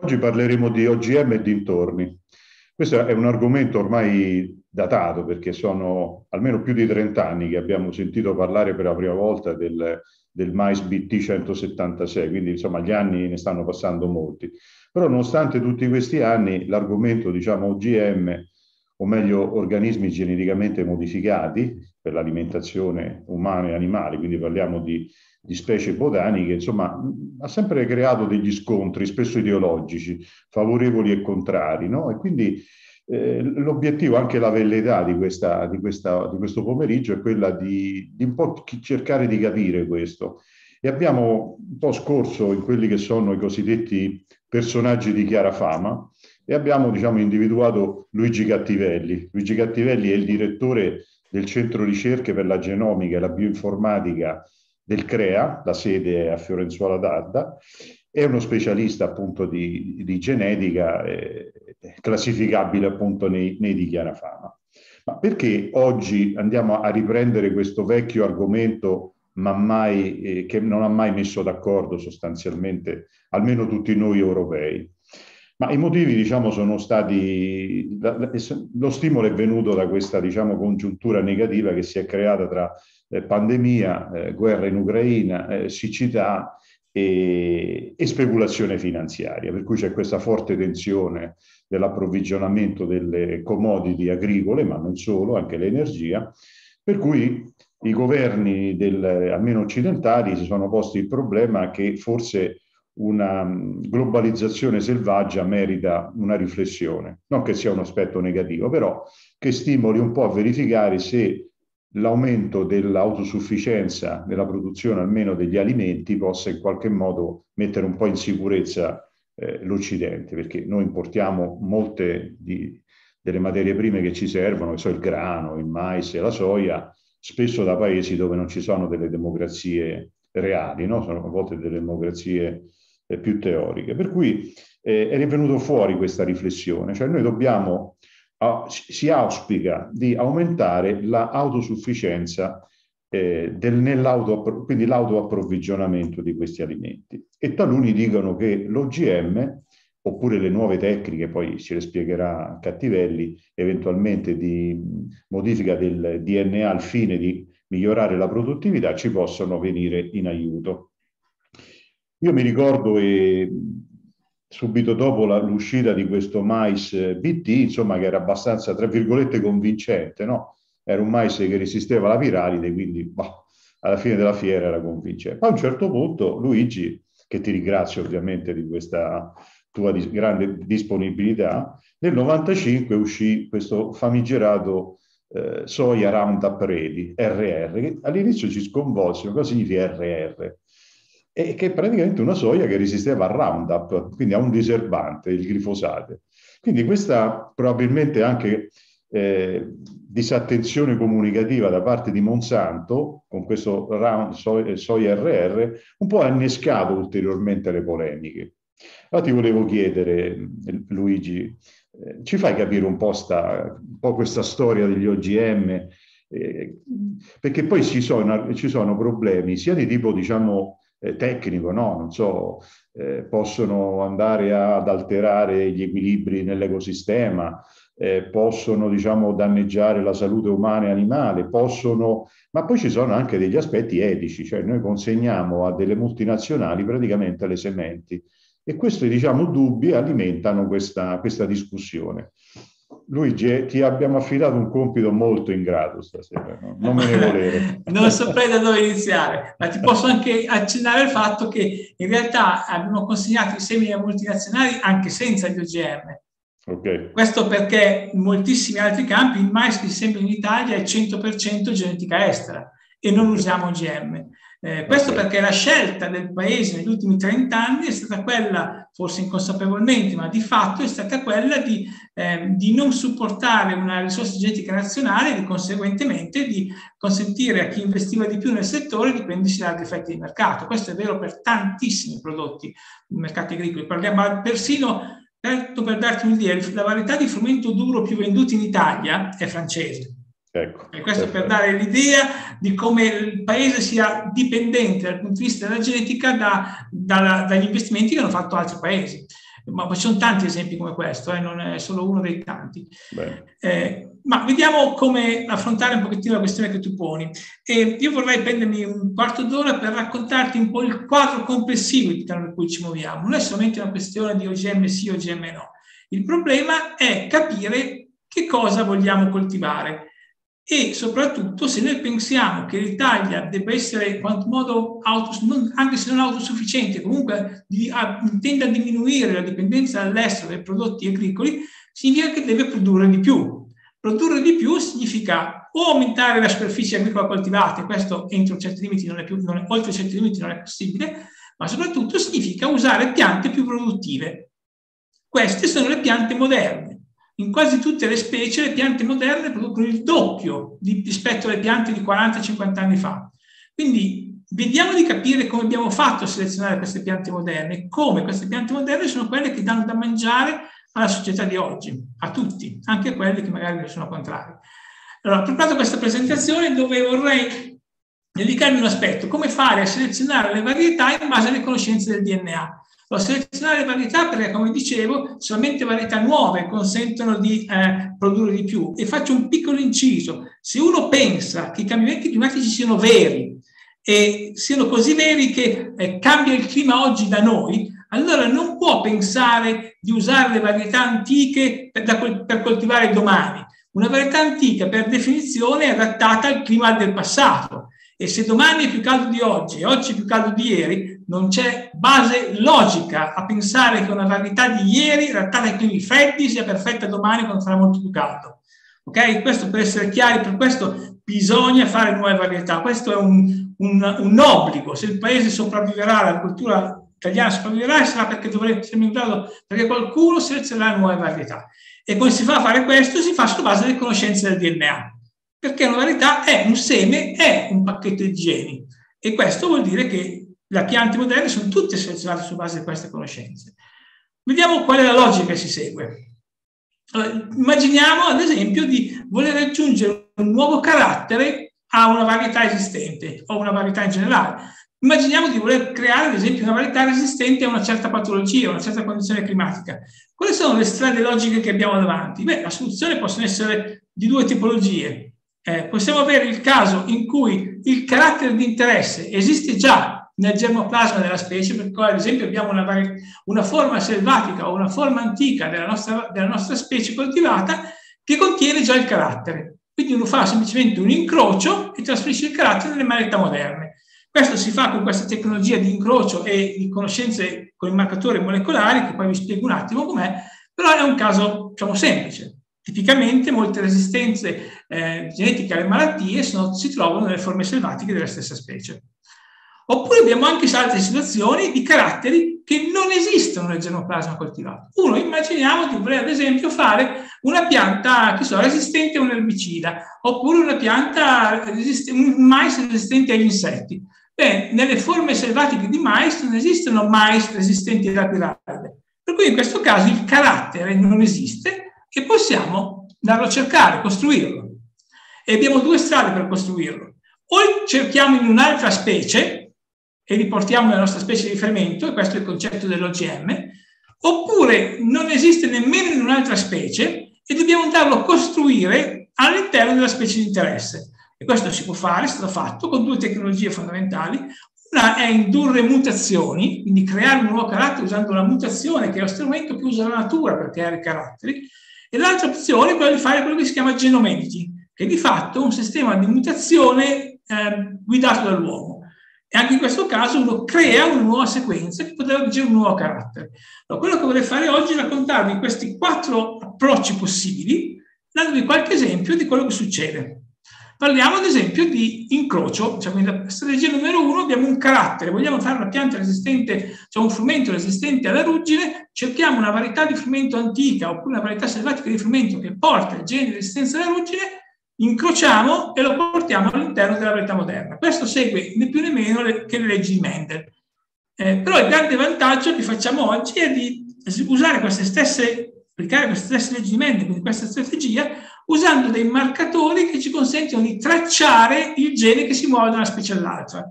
Oggi parleremo di OGM e dintorni. Questo è un argomento ormai datato perché sono almeno più di 30 anni che abbiamo sentito parlare per la prima volta del, del mais BT 176, quindi insomma gli anni ne stanno passando molti. Però nonostante tutti questi anni l'argomento diciamo OGM o meglio organismi geneticamente modificati per l'alimentazione umana e animale, quindi parliamo di di specie botaniche, insomma, ha sempre creato degli scontri, spesso ideologici, favorevoli e contrari, no? E quindi eh, l'obiettivo, anche la velleità di, questa, di, questa, di questo pomeriggio è quella di, di un po' cercare di capire questo. E abbiamo un po' scorso in quelli che sono i cosiddetti personaggi di chiara fama e abbiamo diciamo, individuato Luigi Cattivelli. Luigi Cattivelli è il direttore del centro ricerche per la genomica e la bioinformatica del CREA, la sede è a Fiorenzuola d'Adda, è uno specialista appunto di, di genetica eh, classificabile appunto nei, nei di chiara fama. Ma perché oggi andiamo a riprendere questo vecchio argomento ma mai, eh, che non ha mai messo d'accordo sostanzialmente almeno tutti noi europei? Ma i motivi, diciamo, sono stati, lo stimolo è venuto da questa, diciamo, congiuntura negativa che si è creata tra eh, pandemia, eh, guerra in Ucraina, eh, siccità e, e, speculazione finanziaria, per cui c'è questa forte tensione dell'approvvigionamento delle commodity agricole, ma non solo, anche l'energia, per cui i governi del, almeno occidentali si sono posti il problema che forse una mm, globalizzazione selvaggia merita una riflessione, non che sia un aspetto negativo, però che stimoli un po' a verificare se l'aumento dell'autosufficienza nella produzione almeno degli alimenti possa in qualche modo mettere un po' in sicurezza eh, l'Occidente, perché noi importiamo molte di, delle materie prime che ci servono, che sono il grano, il mais e la soia, spesso da paesi dove non ci sono delle democrazie reali, no? sono a volte delle democrazie eh, più teoriche. Per cui eh, è venuto fuori questa riflessione, cioè noi dobbiamo, uh, si auspica di aumentare l'autosufficienza eh, del, quindi l'autoapprovvigionamento di questi alimenti. E taluni dicono che l'OGM oppure le nuove tecniche, poi ce le spiegherà Cattivelli, eventualmente di modifica del DNA al fine di migliorare la produttività, ci possono venire in aiuto. Io mi ricordo e subito dopo la, l'uscita di questo mais BT, insomma, che era abbastanza, tra virgolette, convincente, no? Era un mais che resisteva alla viralide, quindi boh, alla fine della fiera era convincente. Poi a un certo punto Luigi, che ti ringrazio ovviamente di questa tua dis- grande disponibilità, nel 95 uscì questo famigerato eh, soia Roundup Ready, RR, che all'inizio ci sconvolse, cosa significa RR? E che è praticamente una soia che resisteva al Roundup, quindi a un diserbante, il glifosate. Quindi questa probabilmente anche eh, disattenzione comunicativa da parte di Monsanto con questo round, so, soia RR un po' ha innescato ulteriormente le polemiche. Allora ti volevo chiedere, Luigi, eh, ci fai capire un po', sta, un po', questa storia degli OGM? Eh, perché poi ci sono, ci sono problemi sia di tipo, diciamo, eh, tecnico, no? non so, eh, possono andare ad alterare gli equilibri nell'ecosistema, eh, possono diciamo, danneggiare la salute umana e animale, possono, ma poi ci sono anche degli aspetti etici, cioè noi consegniamo a delle multinazionali praticamente le sementi e questi diciamo, dubbi alimentano questa, questa discussione. Luigi, ti abbiamo affidato un compito molto ingrato stasera, no? non me ne volere. non saprei da dove iniziare, ma ti posso anche accennare il fatto che in realtà abbiamo consegnato i semi a multinazionali anche senza gli OGM. Okay. Questo perché in moltissimi altri campi il mais che sembra in Italia è 100% genetica estera e non usiamo OGM. Eh, questo perché la scelta del Paese negli ultimi 30 anni è stata quella, forse inconsapevolmente, ma di fatto è stata quella di, eh, di non supportare una risorsa genetica nazionale e di conseguentemente di consentire a chi investiva di più nel settore di prendersi larghi effetti di mercato. Questo è vero per tantissimi prodotti nei mercati agricoli. Parliamo persino, per, per darti un'idea, la varietà di frumento duro più venduta in Italia è francese Ecco, e questo per dare l'idea di come il paese sia dipendente dal punto di vista della genetica da, da, dagli investimenti che hanno fatto altri paesi. ma ci sono tanti esempi come questo, eh, non è solo uno dei tanti. Eh, ma vediamo come affrontare un pochettino la questione che tu poni. E io vorrei prendermi un quarto d'ora per raccontarti un po' il quadro complessivo in cui ci muoviamo. Non è solamente una questione di OGM sì, OGM no. Il problema è capire che cosa vogliamo coltivare e soprattutto se noi pensiamo che l'Italia debba essere in quanto modo auto, non, anche se non autosufficiente, comunque di, a, tende a diminuire la dipendenza dall'estero dai prodotti agricoli, significa che deve produrre di più. Produrre di più significa o aumentare la superficie agricola coltivata, e questo entro certi limiti non è più, non è, oltre certi limiti non è possibile, ma soprattutto significa usare piante più produttive. Queste sono le piante moderne in quasi tutte le specie le piante moderne producono il doppio di, rispetto alle piante di 40-50 anni fa. Quindi vediamo di capire come abbiamo fatto a selezionare queste piante moderne, come queste piante moderne sono quelle che danno da mangiare alla società di oggi, a tutti, anche a quelli che magari ne sono contrari. Allora, preparato questa presentazione dove vorrei dedicarmi un aspetto, come fare a selezionare le varietà in base alle conoscenze del DNA. Ho selezionato le varietà perché, come dicevo, solamente varietà nuove consentono di eh, produrre di più. E faccio un piccolo inciso. Se uno pensa che i cambiamenti climatici siano veri e siano così veri che eh, cambia il clima oggi da noi, allora non può pensare di usare le varietà antiche per, da, per coltivare domani. Una varietà antica, per definizione, è adattata al clima del passato. E se domani è più caldo di oggi e oggi è più caldo di ieri, non c'è base logica a pensare che una varietà di ieri, adattata ai climi freddi, sia perfetta domani quando farà molto più caldo. Ok? Questo per essere chiari, per questo bisogna fare nuove varietà. Questo è un, un, un obbligo. Se il paese sopravviverà, la cultura italiana sopravviverà, sarà perché dovremo essere in grado, perché qualcuno selezionerà nuove varietà. E come si fa a fare questo? Si fa sulla base delle conoscenze del DNA. Perché una varietà è un seme, è un pacchetto di geni. E questo vuol dire che le piante moderne sono tutte selezionate su base di queste conoscenze. Vediamo qual è la logica che si segue. Allora, immaginiamo ad esempio di voler aggiungere un nuovo carattere a una varietà esistente o una varietà in generale. Immaginiamo di voler creare ad esempio una varietà resistente a una certa patologia, a una certa condizione climatica. Quali sono le strade logiche che abbiamo davanti? Beh, la soluzione possono essere di due tipologie. Eh, possiamo avere il caso in cui il carattere di interesse esiste già nel germoplasma della specie, perché ad esempio abbiamo una, una forma selvatica o una forma antica della nostra, della nostra specie coltivata che contiene già il carattere. Quindi uno fa semplicemente un incrocio e trasferisce il carattere nelle varietà moderne. Questo si fa con questa tecnologia di incrocio e di conoscenze con i marcatori molecolari, che poi vi spiego un attimo com'è, però è un caso diciamo, semplice. Tipicamente molte resistenze eh, genetiche alle malattie sono, si trovano nelle forme selvatiche della stessa specie. Oppure abbiamo anche altre situazioni di caratteri che non esistono nel genoplasma coltivato. Uno, immaginiamo di voler ad esempio fare una pianta so, resistente a un erbicida, oppure una pianta, un mais resistente agli insetti. Beh, nelle forme selvatiche di mais non esistono mais resistenti alla piralide. Per cui in questo caso il carattere non esiste e possiamo andarlo a cercare, costruirlo. E abbiamo due strade per costruirlo. O cerchiamo in un'altra specie, e riportiamo nella nostra specie di fermento, e questo è il concetto dell'OGM, oppure non esiste nemmeno in un'altra specie e dobbiamo andarlo a costruire all'interno della specie di interesse. E questo si può fare, è stato fatto con due tecnologie fondamentali. Una è indurre mutazioni, quindi creare un nuovo carattere usando una mutazione, che è lo strumento che usa la natura per creare caratteri, e l'altra opzione è quella di fare quello che si chiama genomics, che è di fatto un sistema di mutazione eh, guidato dall'uomo. E anche in questo caso uno crea una nuova sequenza che potrebbe agire un nuovo carattere. Allora, quello che vorrei fare oggi è raccontarvi questi quattro approcci possibili, dandovi qualche esempio di quello che succede. Parliamo ad esempio di incrocio, cioè nella strategia numero uno abbiamo un carattere, vogliamo fare una pianta resistente, cioè un frumento resistente alla ruggine, cerchiamo una varietà di frumento antica oppure una varietà selvatica di frumento che porta il gene di resistenza alla ruggine incrociamo e lo portiamo all'interno della verità moderna. Questo segue né più né meno che le leggi di Mendel. Eh, però il grande vantaggio che facciamo oggi è di usare queste stesse, applicare queste stesse leggi di Mendel, quindi questa strategia, usando dei marcatori che ci consentono di tracciare il gene che si muove da una specie all'altra.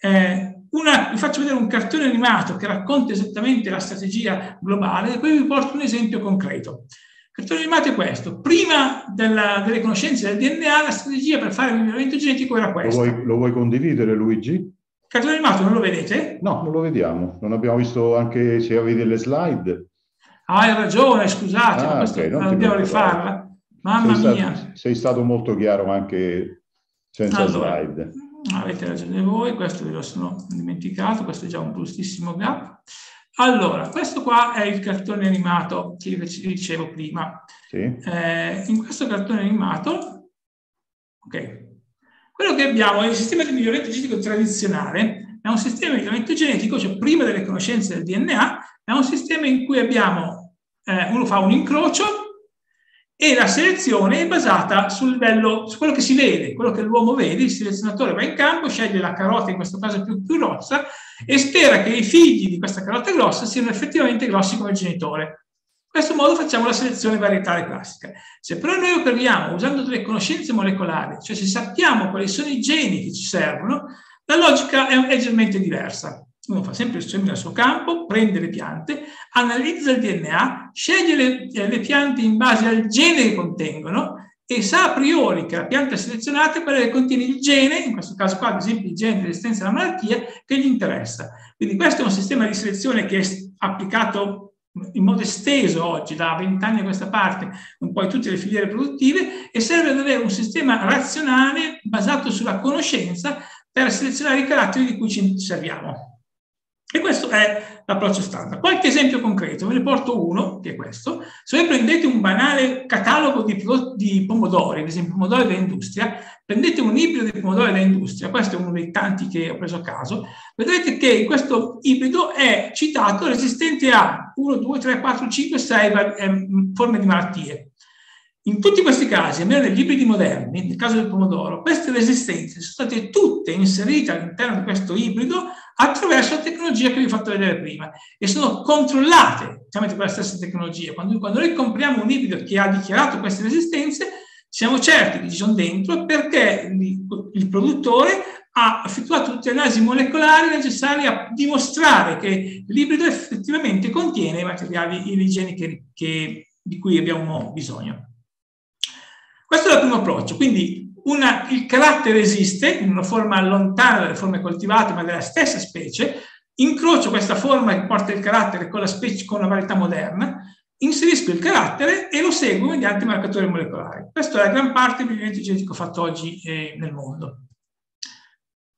Eh, una, vi faccio vedere un cartone animato che racconta esattamente la strategia globale e poi vi porto un esempio concreto. Il cartone animato è questo. Prima della, delle conoscenze del DNA, la strategia per fare il miglioramento genetico era questa. Lo vuoi, lo vuoi condividere, Luigi? Il cartone animato non lo vedete? No, non lo vediamo. Non abbiamo visto anche se avevi delle slide. Ah, hai ragione, scusate, ah, okay, non dobbiamo rifarla. Mamma sei mia. Stato, sei stato molto chiaro anche senza allora, slide. Avete ragione voi, questo ve lo sono dimenticato, questo è già un brustissimo gap. Allora, questo qua è il cartone animato che vi dicevo prima. Sì. Eh, in questo cartone animato, ok, quello che abbiamo è il sistema di miglioramento genetico tradizionale, è un sistema di miglioramento genetico, cioè prima delle conoscenze del DNA, è un sistema in cui abbiamo, eh, uno fa un incrocio e la selezione è basata sul livello, su quello che si vede, quello che l'uomo vede, il selezionatore va in campo, sceglie la carota, in questo caso più, più grossa, e spera che i figli di questa carota grossa siano effettivamente grossi come il genitore. In questo modo facciamo la selezione varietale classica. Se però noi operiamo usando delle conoscenze molecolari, cioè se sappiamo quali sono i geni che ci servono, la logica è leggermente diversa. Uno fa sempre il suo campo, prende le piante, analizza il DNA, sceglie le, le piante in base al gene che contengono e sa a priori che la pianta selezionata è quella che contiene il gene, in questo caso qua ad esempio il gene di resistenza alla malattia, che gli interessa. Quindi questo è un sistema di selezione che è applicato in modo esteso oggi, da vent'anni a questa parte, un po' in tutte le filiere produttive, e serve ad avere un sistema razionale basato sulla conoscenza per selezionare i caratteri di cui ci serviamo. E questo è l'approccio standard. Qualche esempio concreto, ve ne porto uno, che è questo. Se voi prendete un banale catalogo di, di pomodori, ad esempio pomodori dell'industria, prendete un ibrido di pomodori dell'industria, questo è uno dei tanti che ho preso a caso, vedrete che questo ibrido è citato resistente a 1, 2, 3, 4, 5, 6 forme di malattie. In tutti questi casi, almeno negli ibridi moderni, nel caso del pomodoro, queste resistenze sono state tutte inserite all'interno di questo ibrido attraverso la tecnologia che vi ho fatto vedere prima e sono controllate tramite quella stessa tecnologia. Quando, quando noi compriamo un ibrido che ha dichiarato queste resistenze, siamo certi che ci sono dentro perché il, il produttore ha effettuato tutte le analisi molecolari necessarie a dimostrare che l'ibrido effettivamente contiene i materiali igienici di cui abbiamo bisogno. Questo è il primo approccio, quindi una, il carattere esiste in una forma lontana dalle forme coltivate, ma della stessa specie, incrocio questa forma che porta il carattere con la, specie, con la varietà moderna, inserisco il carattere e lo seguo mediante marcatori molecolari. Questa è la gran parte del movimento genetico fatto oggi eh, nel mondo.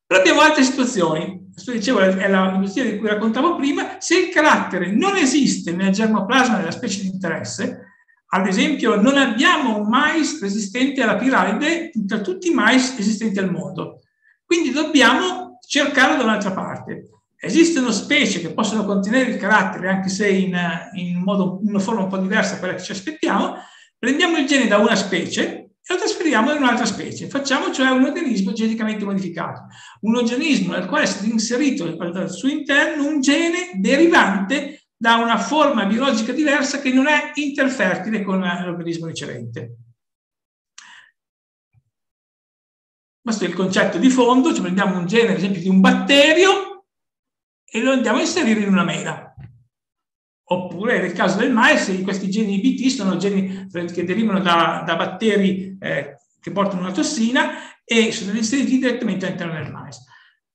Però abbiamo altre situazioni. Questo dicevo è la situazione di cui raccontavo prima. Se il carattere non esiste nel germoplasma della specie di interesse, ad esempio, non abbiamo un mais resistente alla piralide tra tutti i mais esistenti al mondo. Quindi dobbiamo cercarlo da un'altra parte. Esistono specie che possono contenere il carattere, anche se in, in, modo, in una forma un po' diversa da quella che ci aspettiamo. Prendiamo il gene da una specie e lo trasferiamo in un'altra specie. Facciamo cioè un organismo geneticamente modificato, un organismo nel quale è stato inserito al suo interno un gene derivante da una forma biologica diversa che non è interfertile con l'organismo ricevente. Questo è il concetto di fondo, ci prendiamo un genere, ad esempio, di un batterio e lo andiamo a inserire in una mela. Oppure nel caso del mais, questi geni BT sono geni che derivano da, da batteri eh, che portano una tossina e sono inseriti direttamente all'interno del mais.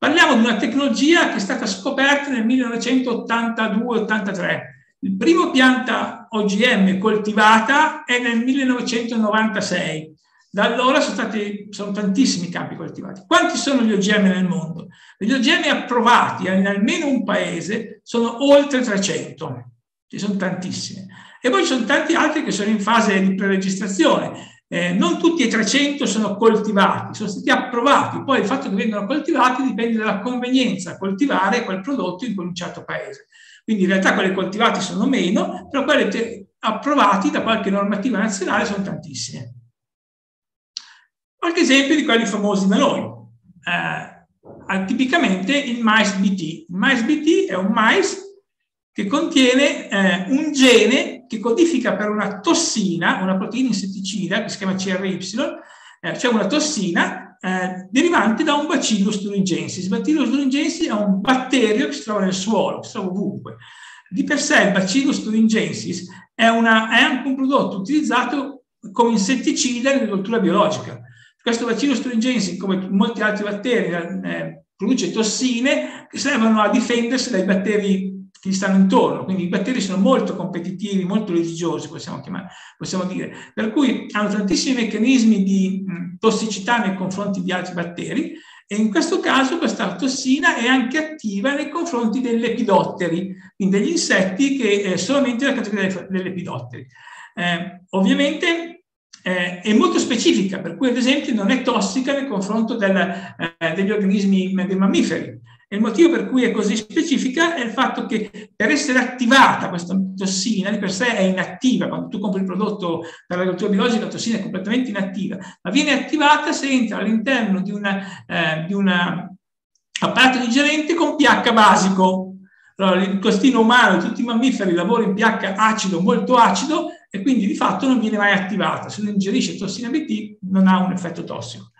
Parliamo di una tecnologia che è stata scoperta nel 1982-83. Il primo pianta OGM coltivata è nel 1996. Da allora sono, stati, sono tantissimi campi coltivati. Quanti sono gli OGM nel mondo? Gli OGM approvati in almeno un paese sono oltre 300. Ci sono tantissimi. E poi ci sono tanti altri che sono in fase di preregistrazione eh, non tutti e 300 sono coltivati, sono stati approvati, poi il fatto che vengano coltivati dipende dalla convenienza a coltivare quel prodotto in quel certo paese. Quindi in realtà quelli coltivati sono meno, però quelli approvati da qualche normativa nazionale sono tantissime. Qualche esempio di quelli famosi da noi. Eh, tipicamente il mais BT. Il mais BT è un mais che contiene eh, un gene che codifica per una tossina, una proteina insetticida che si chiama CRY, eh, cioè una tossina eh, derivante da un Bacillus thuringiensis. Il Bacillus thuringiensis è un batterio che si trova nel suolo, che si trova ovunque. Di per sé il Bacillus thuringiensis è, una, è anche un prodotto utilizzato come insetticida in agricoltura biologica. Questo Bacillus thuringiensis, come molti altri batteri, eh, produce tossine che servono a difendersi dai batteri gli stanno intorno. Quindi i batteri sono molto competitivi, molto litigiosi, possiamo, chiamare, possiamo dire. Per cui hanno tantissimi meccanismi di tossicità nei confronti di altri batteri e in questo caso questa tossina è anche attiva nei confronti degli epidotteri, quindi degli insetti che eh, solamente la categoria degli epidotteri. Eh, ovviamente eh, è molto specifica, per cui ad esempio non è tossica nei confronti del, eh, degli organismi dei mammiferi. E il motivo per cui è così specifica è il fatto che per essere attivata questa tossina di per sé è inattiva, quando tu compri il prodotto per l'agricoltura biologica la tossina è completamente inattiva, ma viene attivata se entra all'interno di, eh, un apparato digerente con pH basico. Allora, il costino umano di tutti i mammiferi lavora in pH acido, molto acido, e quindi di fatto non viene mai attivata. Se non ingerisce tossina BT non ha un effetto tossico.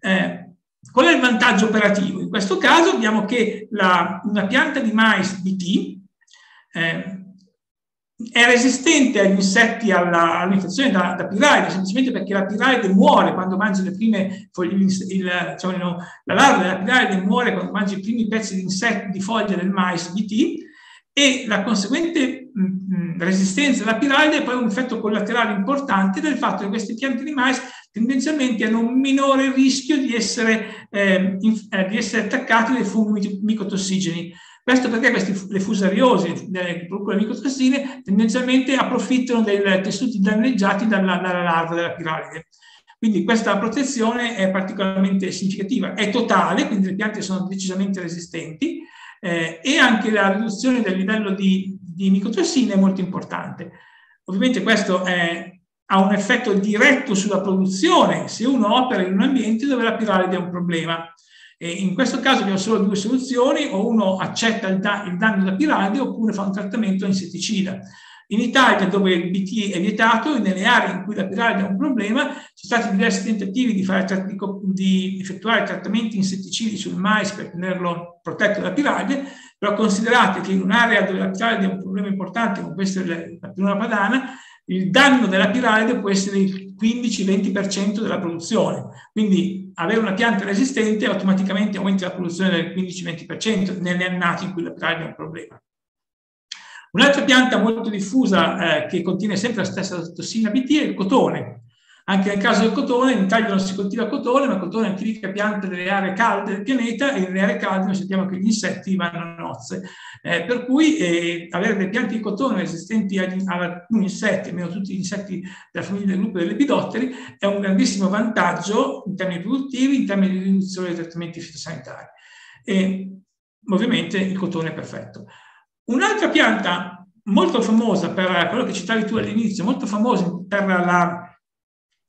Eh, Qual è il vantaggio operativo? In questo caso abbiamo che la, una pianta di mais BT eh, è resistente agli insetti alla, all'infezione da, da piraide, semplicemente perché la piraide muore quando mangia le prime foglie, il, cioè, no, la larva della piraide muore quando mangia i primi pezzi di insetti di foglia del mais BT e la conseguente mh, mm, mm, resistenza alla piraide è poi un effetto collaterale importante del fatto che queste piante di mais tendenzialmente hanno un minore rischio di essere, eh, in, eh, di essere attaccati dai funghi micotossigeni. Questo perché queste, le fusariosi le micotossine tendenzialmente approfittano dei tessuti danneggiati dalla, dalla larva della piralide. Quindi questa protezione è particolarmente significativa, è totale, quindi le piante sono decisamente resistenti eh, e anche la riduzione del livello di, di micotossine è molto importante. Ovviamente questo è, ha un effetto diretto sulla produzione se uno opera in un ambiente dove la piralide è un problema. E in questo caso abbiamo solo due soluzioni, o uno accetta il, da- il danno da piralide oppure fa un trattamento insetticida. In Italia, dove il BT è vietato, nelle aree in cui la piralide è un problema, ci sono stati diversi tentativi di, fare, di, di effettuare trattamenti insetticidi sul mais per tenerlo protetto dalla piralide, però considerate che in un'area dove la piralide è un problema importante, come questa è la pianura padana, il danno della piralide può essere il 15-20% della produzione. Quindi avere una pianta resistente automaticamente aumenta la produzione del 15-20% nelle annate in cui la piralide è un problema. Un'altra pianta molto diffusa eh, che contiene sempre la stessa tossina BT è il cotone. Anche nel caso del cotone, in Italia non si coltiva cotone, ma cotone è una tipica pianta delle aree calde del pianeta e nelle aree calde noi sappiamo che gli insetti vanno a nozze. Eh, per cui eh, avere delle piante di cotone resistenti ad alcuni insetti, almeno tutti gli insetti della famiglia del gruppo delle lepidotteri, è un grandissimo vantaggio in termini produttivi, in termini di riduzione dei trattamenti fitosanitari. E ovviamente il cotone è perfetto. Un'altra pianta molto famosa per quello che citavi tu all'inizio, molto famosa per la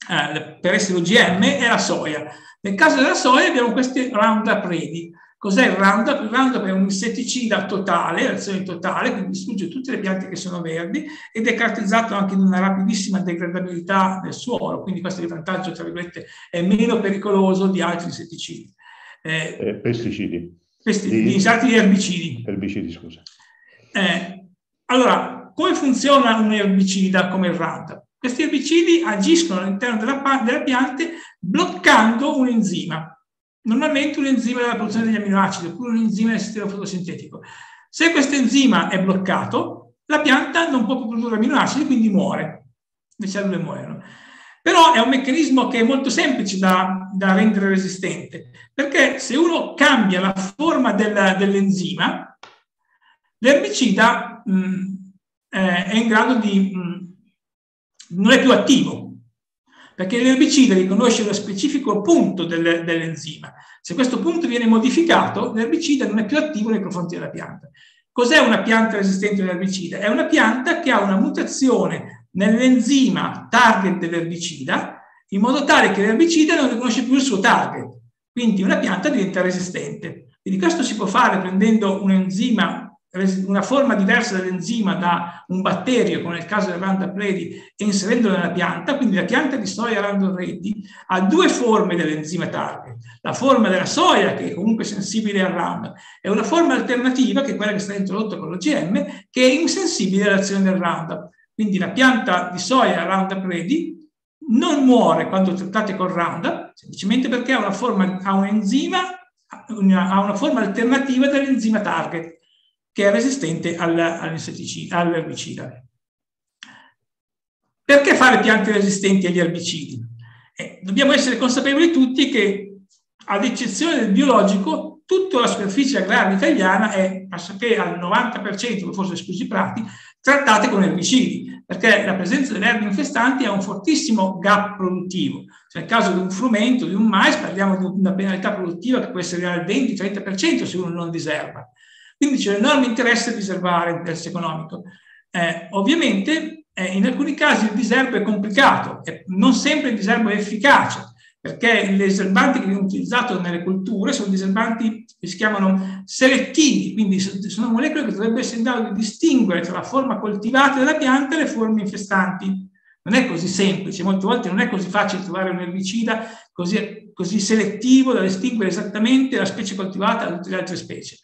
eh, per essere OGM è la soia. Nel caso della soia abbiamo questi Roundup Ready. Cos'è il Roundup? Il Roundup è un insetticida totale, azione totale, quindi distrugge tutte le piante che sono verdi ed è caratterizzato anche da una rapidissima degradabilità del suolo, quindi questo è il vantaggio, tra virgolette, è meno pericoloso di altri insetticidi. Eh, eh, pesticidi. Pesticidi, di, insetti erbicidi. Erbicidi, scusa. Eh, allora, come funziona un erbicida come il Roundup? Questi erbicidi agiscono all'interno della, delle piante bloccando un enzima, normalmente un enzima della produzione degli amminoacidi oppure un enzima del sistema fotosintetico. Se questo enzima è bloccato, la pianta non può produrre amminoacidi, quindi muore, le cellule muoiono. Però è un meccanismo che è molto semplice da, da rendere resistente, perché se uno cambia la forma del, dell'enzima, l'erbicida mh, eh, è in grado di mh, non è più attivo, perché l'erbicida riconosce lo specifico punto del, dell'enzima. Se questo punto viene modificato, l'erbicida non è più attivo nei confronti della pianta. Cos'è una pianta resistente all'erbicida? È una pianta che ha una mutazione nell'enzima target dell'erbicida, in modo tale che l'erbicida non riconosce più il suo target. Quindi una pianta diventa resistente. Quindi questo si può fare prendendo un enzima una forma diversa dell'enzima da un batterio, come nel caso del Roundup Ready, e inserendolo nella pianta, quindi la pianta di soia Roundup Ready ha due forme dell'enzima target. La forma della soia, che è comunque sensibile al Roundup, e una forma alternativa, che è quella che sta introdotta con l'OGM, che è insensibile all'azione del Roundup. Quindi la pianta di soia Roundup Ready non muore quando trattate col Roundup, semplicemente perché ha una forma, ha un enzima, ha una forma alternativa dell'enzima target che è resistente all'erbicida. Perché fare piante resistenti agli erbicidi? Eh, dobbiamo essere consapevoli tutti che, ad eccezione del biologico, tutta la superficie agraria italiana è, pressoché al 90%, forse esclusi prati, trattate con erbicidi, perché la presenza delle erbe infestanti ha un fortissimo gap produttivo. Cioè, nel caso di un frumento, di un mais, parliamo di una penalità produttiva che può essere al 20-30% se uno non diserba. Quindi c'è un enorme interesse a diserbare l'interesse economico. Eh, ovviamente eh, in alcuni casi il diserbo è complicato, e non sempre il diserbo è efficace, perché i diserbanti che vengono utilizzati nelle culture sono diserbanti che si chiamano selettivi, quindi sono molecole che dovrebbero essere in grado di distinguere tra la forma coltivata della pianta e le forme infestanti. Non è così semplice, molte volte non è così facile trovare un erbicida così, così selettivo da distinguere esattamente la specie coltivata da tutte le altre specie.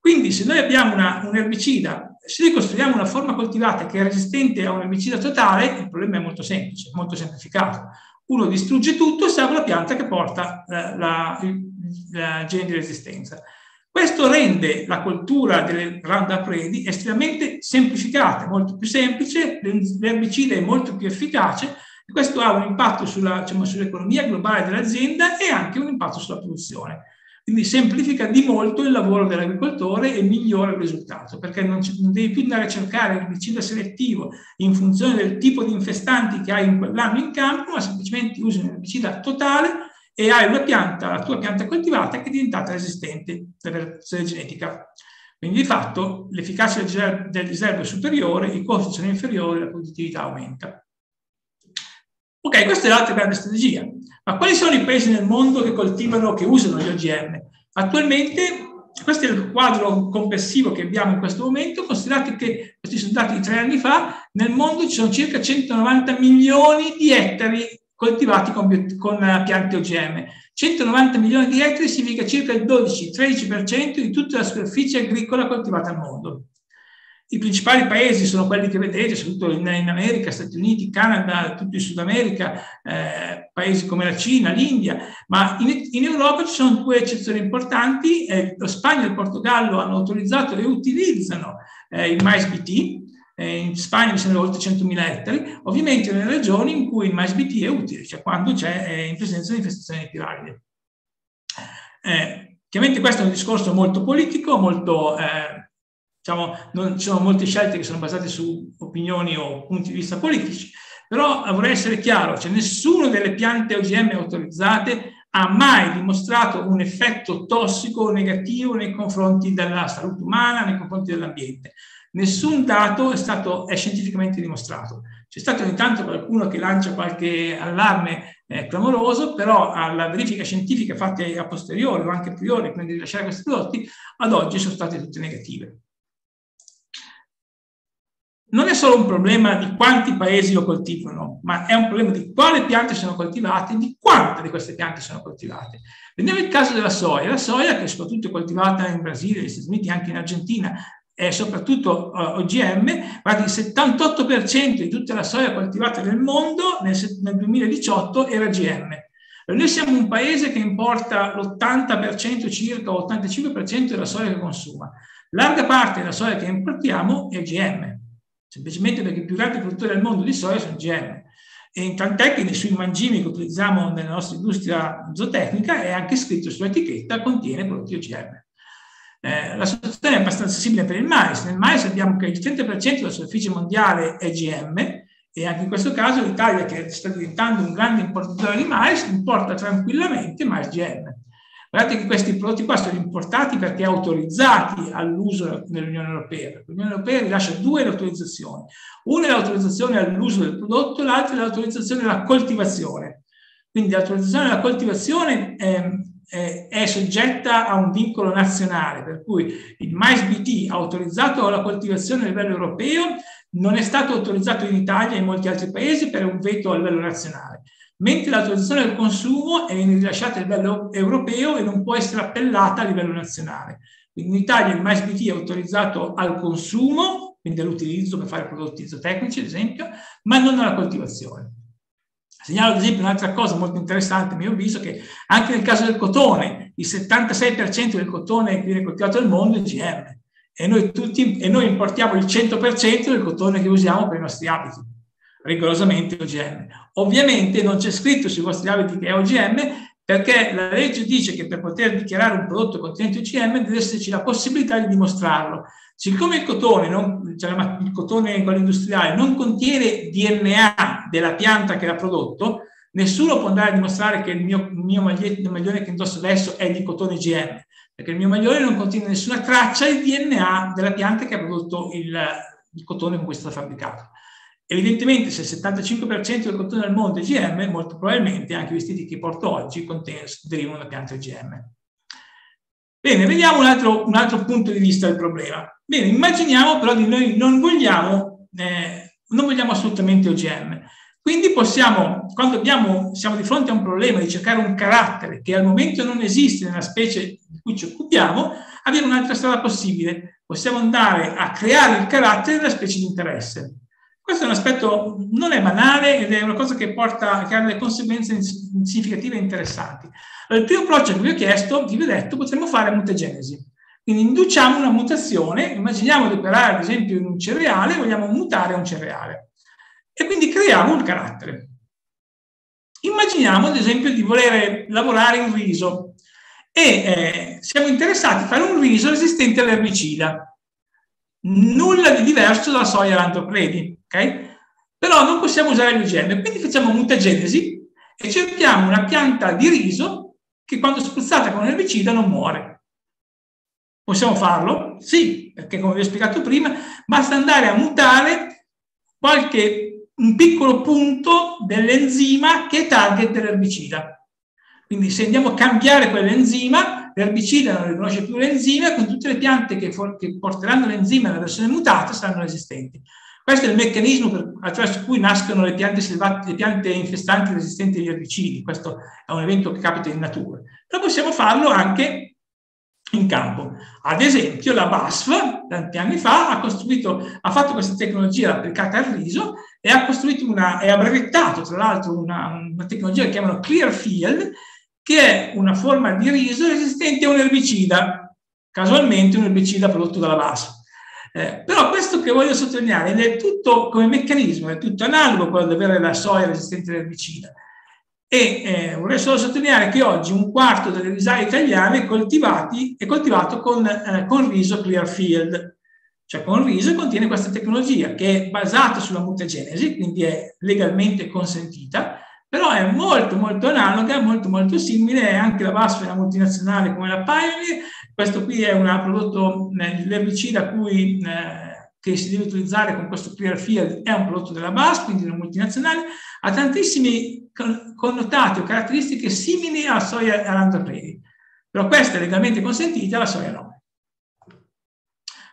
Quindi se noi abbiamo una, un erbicida, se ricostruiamo una forma coltivata che è resistente a un erbicida totale, il problema è molto semplice, molto semplificato. Uno distrugge tutto e salva la pianta che porta la, la, la gene di resistenza. Questo rende la coltura delle Roundup Ready estremamente semplificata, molto più semplice, l'erbicida è molto più efficace e questo ha un impatto sulla, diciamo, sull'economia globale dell'azienda e anche un impatto sulla produzione. Quindi semplifica di molto il lavoro dell'agricoltore e migliora il risultato, perché non, non devi più andare a cercare il l'erbicida selettivo in funzione del tipo di infestanti che hai in quell'anno in campo, ma semplicemente usi un erbicida totale e hai una pianta, la tua pianta coltivata, che è diventata resistente per versione genetica. Quindi di fatto l'efficacia del riservo è superiore, i costi sono inferiori, la produttività aumenta. Ok, questa è l'altra grande strategia. Ma quali sono i paesi nel mondo che coltivano, che usano gli OGM? Attualmente, questo è il quadro complessivo che abbiamo in questo momento, considerate che, questi sono dati di tre anni fa, nel mondo ci sono circa 190 milioni di ettari coltivati con, con piante OGM. 190 milioni di ettari significa circa il 12-13% di tutta la superficie agricola coltivata al mondo. I principali paesi sono quelli che vedete, soprattutto in, in America, Stati Uniti, Canada, tutto il Sud America, eh, paesi come la Cina, l'India, ma in, in, Europa ci sono due eccezioni importanti. Eh, la Spagna e il Portogallo hanno autorizzato e utilizzano eh, il mais BT, eh, in Spagna mi sembra oltre 100.000 ettari, ovviamente nelle regioni in cui il mais BT è utile, cioè quando c'è eh, in presenza di infestazioni piralide. Eh, chiaramente questo è un discorso molto politico, molto diciamo, non, ci sono molte scelte che sono basate su opinioni o punti di vista politici, però vorrei essere chiaro, cioè nessuna delle piante OGM autorizzate ha mai dimostrato un effetto tossico o negativo nei confronti della salute umana, nei confronti dell'ambiente. Nessun dato è stato è scientificamente dimostrato. C'è stato ogni tanto qualcuno che lancia qualche allarme eh, clamoroso, però alla verifica scientifica fatta a posteriori o anche a priori prima di rilasciare questi prodotti, ad oggi sono state tutte negative non è solo un problema di quanti paesi lo coltivano, ma è un problema di quali piante sono coltivate e di quante di queste piante sono coltivate. Vediamo il caso della soia. La soia, che è soprattutto coltivata in Brasile, negli Stati Uniti anche in Argentina, è soprattutto uh, OGM, guardi, il 78% di tutta la soia coltivata nel mondo nel, nel 2018 era GM. Noi siamo un paese che importa l'80% circa, 85% della soia che consuma. Larga parte della soia che importiamo è GM semplicemente perché i più grandi produttori al mondo di soia sono GM. E tant'è che sui mangimi che utilizziamo nella nostra industria zootecnica è anche scritto sull'etichetta contiene prodotti OGM. Eh, la situazione è abbastanza simile per il mais. Nel mais abbiamo che il 30% della superficie mondiale è GM e anche in questo caso l'Italia, che sta diventando un grande importatore di mais, importa tranquillamente mais GM. Guardate che questi prodotti qua sono importati perché autorizzati all'uso nell'Unione Europea. L'Unione Europea rilascia due autorizzazioni. Una è l'autorizzazione all'uso del prodotto, l'altra è l'autorizzazione alla coltivazione. Quindi l'autorizzazione alla coltivazione eh, eh, è soggetta a un vincolo nazionale, per cui il mais BT autorizzato alla coltivazione a livello europeo non è stato autorizzato in Italia e in molti altri paesi per un veto a livello nazionale, mentre l'autorizzazione al consumo è rilasciata a livello europeo e non può essere appellata a livello nazionale. Quindi in Italia il mais BT è autorizzato al consumo, quindi all'utilizzo per fare prodotti zootecnici, ad esempio, ma non alla coltivazione. Segnalo ad esempio un'altra cosa molto interessante, a mio avviso, che anche nel caso del cotone, il 76% del cotone che viene coltivato nel mondo è GM e noi, tutti, e noi importiamo il 100% del cotone che usiamo per i nostri abiti, rigorosamente OGM. Ovviamente non c'è scritto sui vostri abiti che è OGM perché la legge dice che per poter dichiarare un prodotto contenente OGM deve esserci la possibilità di dimostrarlo. Siccome il cotone, non, cioè il cotone industriale non contiene DNA della pianta che l'ha prodotto, nessuno può andare a dimostrare che il mio, mio maglione, il maglione che indosso adesso è di cotone GM perché il mio maglione non contiene nessuna traccia di DNA della pianta che ha prodotto il, il cotone con cui è stato fabbricato. Evidentemente se il 75% del cotone del mondo è GM, molto probabilmente anche i vestiti che porto oggi derivano da piante OGM. Bene, vediamo un altro, un altro, punto di vista del problema. Bene, immaginiamo però di noi non vogliamo, eh, non vogliamo assolutamente OGM. Quindi possiamo, quando abbiamo, siamo di fronte a un problema di cercare un carattere che al momento non esiste nella specie di cui ci occupiamo, abbiamo un'altra strada possibile. Possiamo andare a creare il carattere della specie di interesse. Questo è un aspetto, non è banale ed è una cosa che porta, che ha delle conseguenze significative e interessanti. Il primo approccio che vi ho chiesto, vi ho detto, potremmo fare mutagenesi. Quindi induciamo una mutazione, immaginiamo di operare ad esempio in un cereale, vogliamo mutare un cereale e quindi creiamo un carattere. Immaginiamo ad esempio di voler lavorare in riso e eh, siamo interessati a fare un riso resistente all'erbicida. Nulla di diverso dalla soia lantocredi, ok? Però non possiamo usare l'OGM, quindi facciamo mutagenesi e cerchiamo una pianta di riso che quando spruzzata con l'erbicida non muore. Possiamo farlo? Sì, perché come vi ho spiegato prima, basta andare a mutare qualche un piccolo punto dell'enzima che è target dell'erbicida. Quindi se andiamo a cambiare quell'enzima, l'erbicida non riconosce più l'enzima, con tutte le piante che, for- che porteranno l'enzima nella versione mutata saranno resistenti. Questo è il meccanismo per, attraverso cui nascono le piante, selvatiche, le piante infestanti resistenti agli erbicidi. Questo è un evento che capita in natura. Però possiamo farlo anche in campo. Ad esempio, la BASF, tanti anni fa, ha, ha fatto questa tecnologia applicata al riso e ha costruito una, e ha brevettato, tra l'altro, una, una tecnologia che chiamano Clearfield, che è una forma di riso resistente a un erbicida, casualmente un erbicida prodotto dalla BASF. Eh, però questo che voglio sottolineare è tutto come meccanismo, è tutto analogo a quello di avere la soia resistente all'erbicida. E eh, vorrei solo sottolineare che oggi un quarto delle risaie italiane è coltivato con, eh, con riso Clearfield, cioè con riso contiene questa tecnologia che è basata sulla mutagenesi, quindi è legalmente consentita, però è molto molto analoga, molto molto simile, anche la BASF è una multinazionale come la Pioneer, questo qui è un prodotto, eh, l'erbicida cui, eh, che si deve utilizzare con questo Clearfield è un prodotto della BASF, quindi una multinazionale, ha tantissimi connotati o caratteristiche simili alla soia arantopredi, però questa è legalmente consentita, la soia no.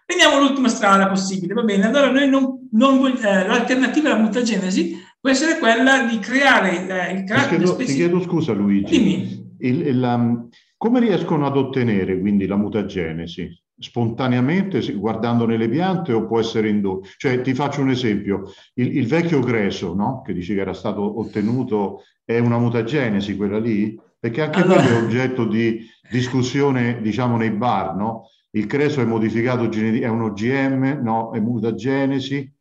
Prendiamo l'ultima strada possibile, va bene? Allora noi non, non eh, l'alternativa alla mutagenesi può essere quella di creare eh, il carattere ti chiedo, ti chiedo scusa Luigi. Il, um, come riescono ad ottenere quindi la mutagenesi? Spontaneamente, guardando nelle piante o può essere indotto? Cioè, ti faccio un esempio. Il, il vecchio greso, no? che dici che era stato ottenuto, è una mutagenesi quella lì? Perché anche allora... quello è oggetto di discussione, diciamo, nei bar, no? il creso è modificato è un OGM, no, è mutagenesi.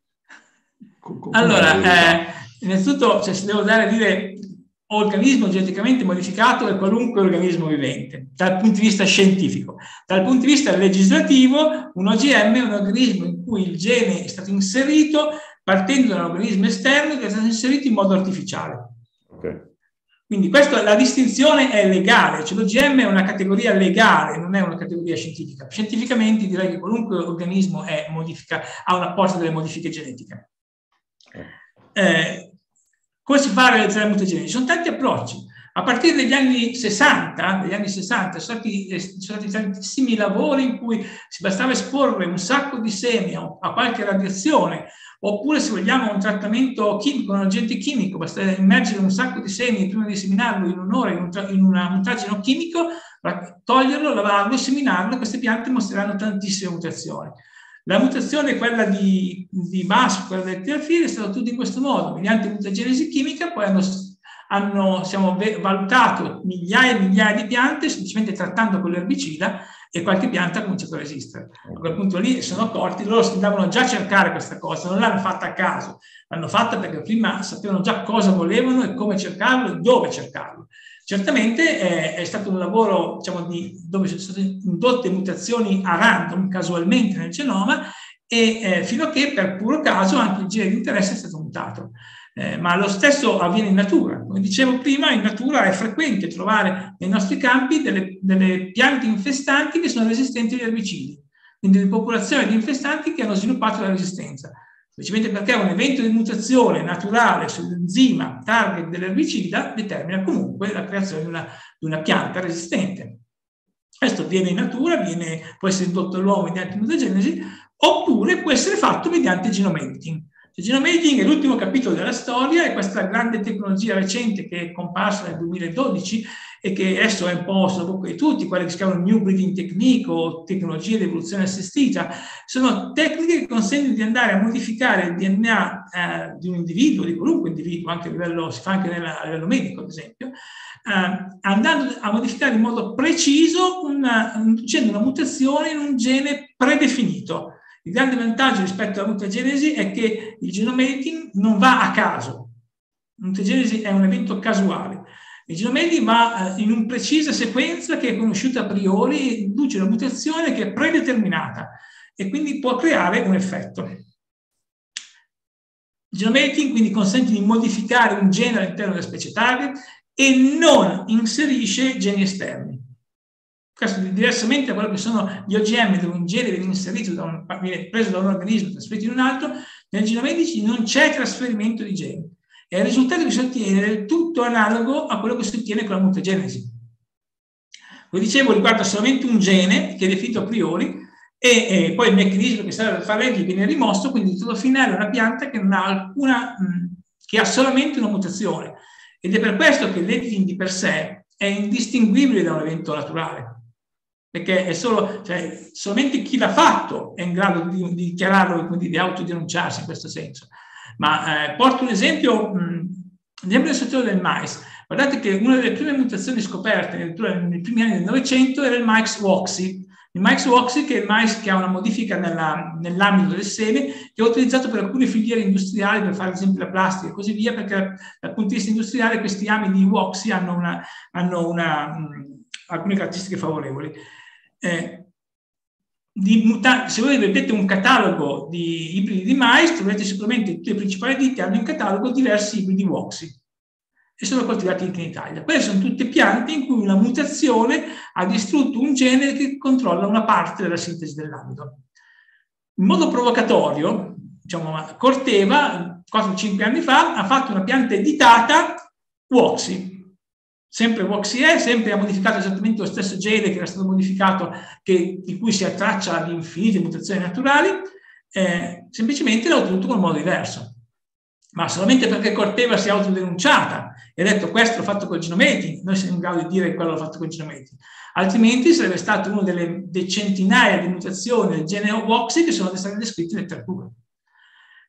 Come allora, eh, innanzitutto, cioè, se devo dare a dire organismo geneticamente modificato è qualunque organismo vivente, dal punto di vista scientifico. Dal punto di vista legislativo, un OGM è un organismo in cui il gene è stato inserito partendo da un organismo esterno che è stato inserito in modo artificiale. Okay. Quindi questa, la distinzione è legale, cioè l'OGM è una categoria legale, non è una categoria scientifica. Scientificamente direi che qualunque organismo è modifica, ha una porta delle modifiche genetiche. Eh, come si fa a realizzare mutazioni? Ci sono tanti approcci. A partire dagli anni 60, degli anni 60 sono stati, eh, sono stati tantissimi lavori in cui si bastava esporre un sacco di semi a qualche radiazione, oppure se vogliamo un trattamento chimico, un agente chimico, basta immergere un sacco di semi prima di seminarlo in un'ora in un, in un mutageno chimico, toglierlo, lavarlo, seminarlo, queste piante mostreranno tantissime mutazioni. La mutazione, quella di, di Basf, quella del teofile, è stata tutta in questo modo, mediante mutagenesi chimica, poi hanno hanno siamo, valutato migliaia e migliaia di piante semplicemente trattando con l'erbicida e qualche pianta ha cominciato a resistere. A quel punto lì sono accorti, loro andavano già a cercare questa cosa, non l'hanno fatta a caso, l'hanno fatta perché prima sapevano già cosa volevano e come cercarlo e dove cercarlo. Certamente è, è stato un lavoro diciamo, di, dove sono state indotte mutazioni a random, casualmente nel genoma, e eh, fino a che per puro caso anche il gene di interesse è stato mutato eh, ma lo stesso avviene in natura. Come dicevo prima, in natura è frequente trovare nei nostri campi delle, delle piante infestanti che sono resistenti agli erbicidi, quindi delle popolazioni di infestanti che hanno sviluppato la resistenza, semplicemente perché un evento di mutazione naturale sull'enzima target dell'erbicida determina comunque la creazione di una, di una pianta resistente. Questo avviene in natura, viene, può essere indotto all'uomo mediante mutagenesi, oppure può essere fatto mediante genome editing. Il genome editing è l'ultimo capitolo della storia, è questa grande tecnologia recente che è comparsa nel 2012 e che adesso è un po' sulla bocca di tutti, quelle che si chiamano New Breeding Technique o tecnologie di evoluzione assistita, sono tecniche che consentono di andare a modificare il DNA eh, di un individuo, di qualunque individuo, anche a livello, si fa anche nella, a livello medico ad esempio, eh, andando a modificare in modo preciso, una, una mutazione in un gene predefinito. Il grande vantaggio rispetto alla mutagenesi è che il genome editing non va a caso. La mutagenesi è un evento casuale. Genome editing va in una precisa sequenza che è conosciuta a priori induce una mutazione che è predeterminata e quindi può creare un effetto. Il genome editing quindi consente di modificare un gene all'interno della specie target e non inserisce geni esterni. Questo diversamente da quello che sono gli OGM, dove un gene viene inserito, da un, viene preso da un organismo e trasferito in un altro, nel genomedici non c'è trasferimento di geni. E il risultato che si ottiene è tutto analogo a quello che si ottiene con la mutagenesi. Come dicevo, riguarda solamente un gene che è definito a priori e, e poi il meccanismo che serve per fare legge viene rimosso, quindi tutto finale è una pianta che ha alcuna, mh, che ha solamente una mutazione. Ed è per questo che l'editing di per sé è indistinguibile da un evento naturale perché è solo, cioè, solamente chi l'ha fatto è in grado di, di dichiararlo, quindi di autodenunciarsi in questo senso. Ma eh, porto un esempio, mh, esempio del settore del mais. Guardate che una delle prime mutazioni scoperte nei primi anni del Novecento era il mais Woxy. Il mais Woxy che è il mais che ha una modifica nella, nell'ambito del seme, che è utilizzato per alcune filiere industriali, per fare ad esempio la plastica e così via, perché dal punto di vista industriale questi amidi Woxy hanno, una, hanno una, mh, alcune caratteristiche favorevoli eh, muta- se voi vedete un catalogo di ibridi di mais, troverete sicuramente tutte le principali ditte hanno in catalogo diversi ibridi Voxy e sono coltivati anche in Italia. Queste sono tutte piante in cui una mutazione ha distrutto un gene che controlla una parte della sintesi dell'amido. In modo provocatorio, diciamo, Corteva, 4-5 anni fa, ha fatto una pianta editata Voxy, sempre VoxE, sempre ha modificato esattamente lo stesso gene che era stato modificato, che, di cui si attraccia di infinite mutazioni naturali, eh, semplicemente l'ha ottenuto con un modo diverso. Ma solamente perché Corteva si è autodenunciata e ha detto questo l'ho fatto col genometi, noi siamo in grado di dire quello l'ho fatto col genometi. Altrimenti sarebbe stato una delle, centinaia di mutazioni del gene Voxi che sono state descritte in letteratura.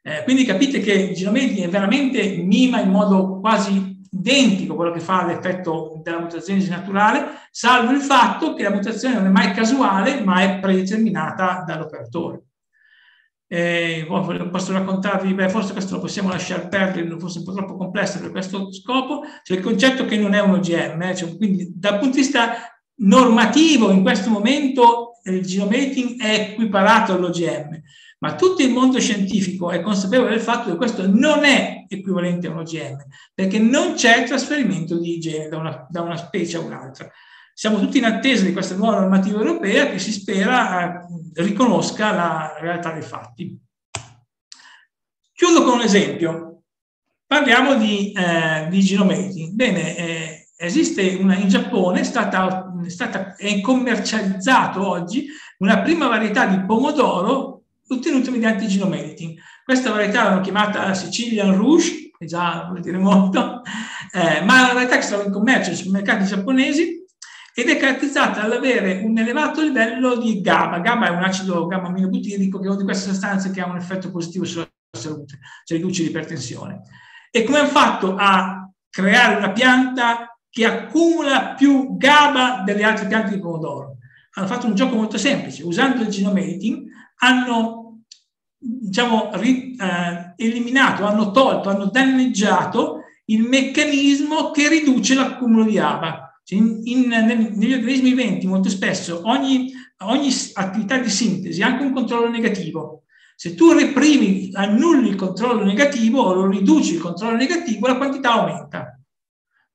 Eh, quindi capite che il genometi è veramente mima in modo quasi identico quello che fa l'effetto della mutazione naturale, salvo il fatto che la mutazione non è mai casuale, ma è predeterminata dall'operatore. Eh, posso raccontarvi, beh, forse questo lo possiamo lasciare perdere, forse un po' troppo complesso per questo scopo, cioè il concetto che non è un OGM, eh, cioè, quindi dal punto di vista normativo in questo momento il genomating è equiparato all'OGM, ma tutto il mondo scientifico è consapevole del fatto che questo non è equivalente a un OGM, perché non c'è trasferimento di gene da una, da una specie a un'altra. Siamo tutti in attesa di questa nuova normativa europea che si spera eh, riconosca la realtà dei fatti. Chiudo con un esempio. Parliamo di, eh, di genometi. Bene, eh, esiste una, in Giappone, è stata, è stata è commercializzato oggi una prima varietà di pomodoro ottenuta mediante genome editing. Questa varietà l'hanno chiamata Sicilian Rouge, che già vuol dire molto, eh, ma è una varietà che si trova in commercio sui mercati giapponesi ed è caratterizzata dall'avere un elevato livello di GABA. GABA è un acido gamma-aminobutírico che è una di queste sostanze che ha un effetto positivo sulla salute, cioè riduce l'ipertensione. E come hanno fatto a creare una pianta che accumula più GABA delle altre piante di pomodoro? Hanno fatto un gioco molto semplice, usando il genome editing hanno diciamo, ri, eh, eliminato, hanno tolto, hanno danneggiato il meccanismo che riduce l'accumulo di GABA cioè in, in, negli organismi viventi molto spesso ogni, ogni attività di sintesi ha anche un controllo negativo. Se tu reprimi, annulli il controllo negativo o lo riduci il controllo negativo, la quantità aumenta.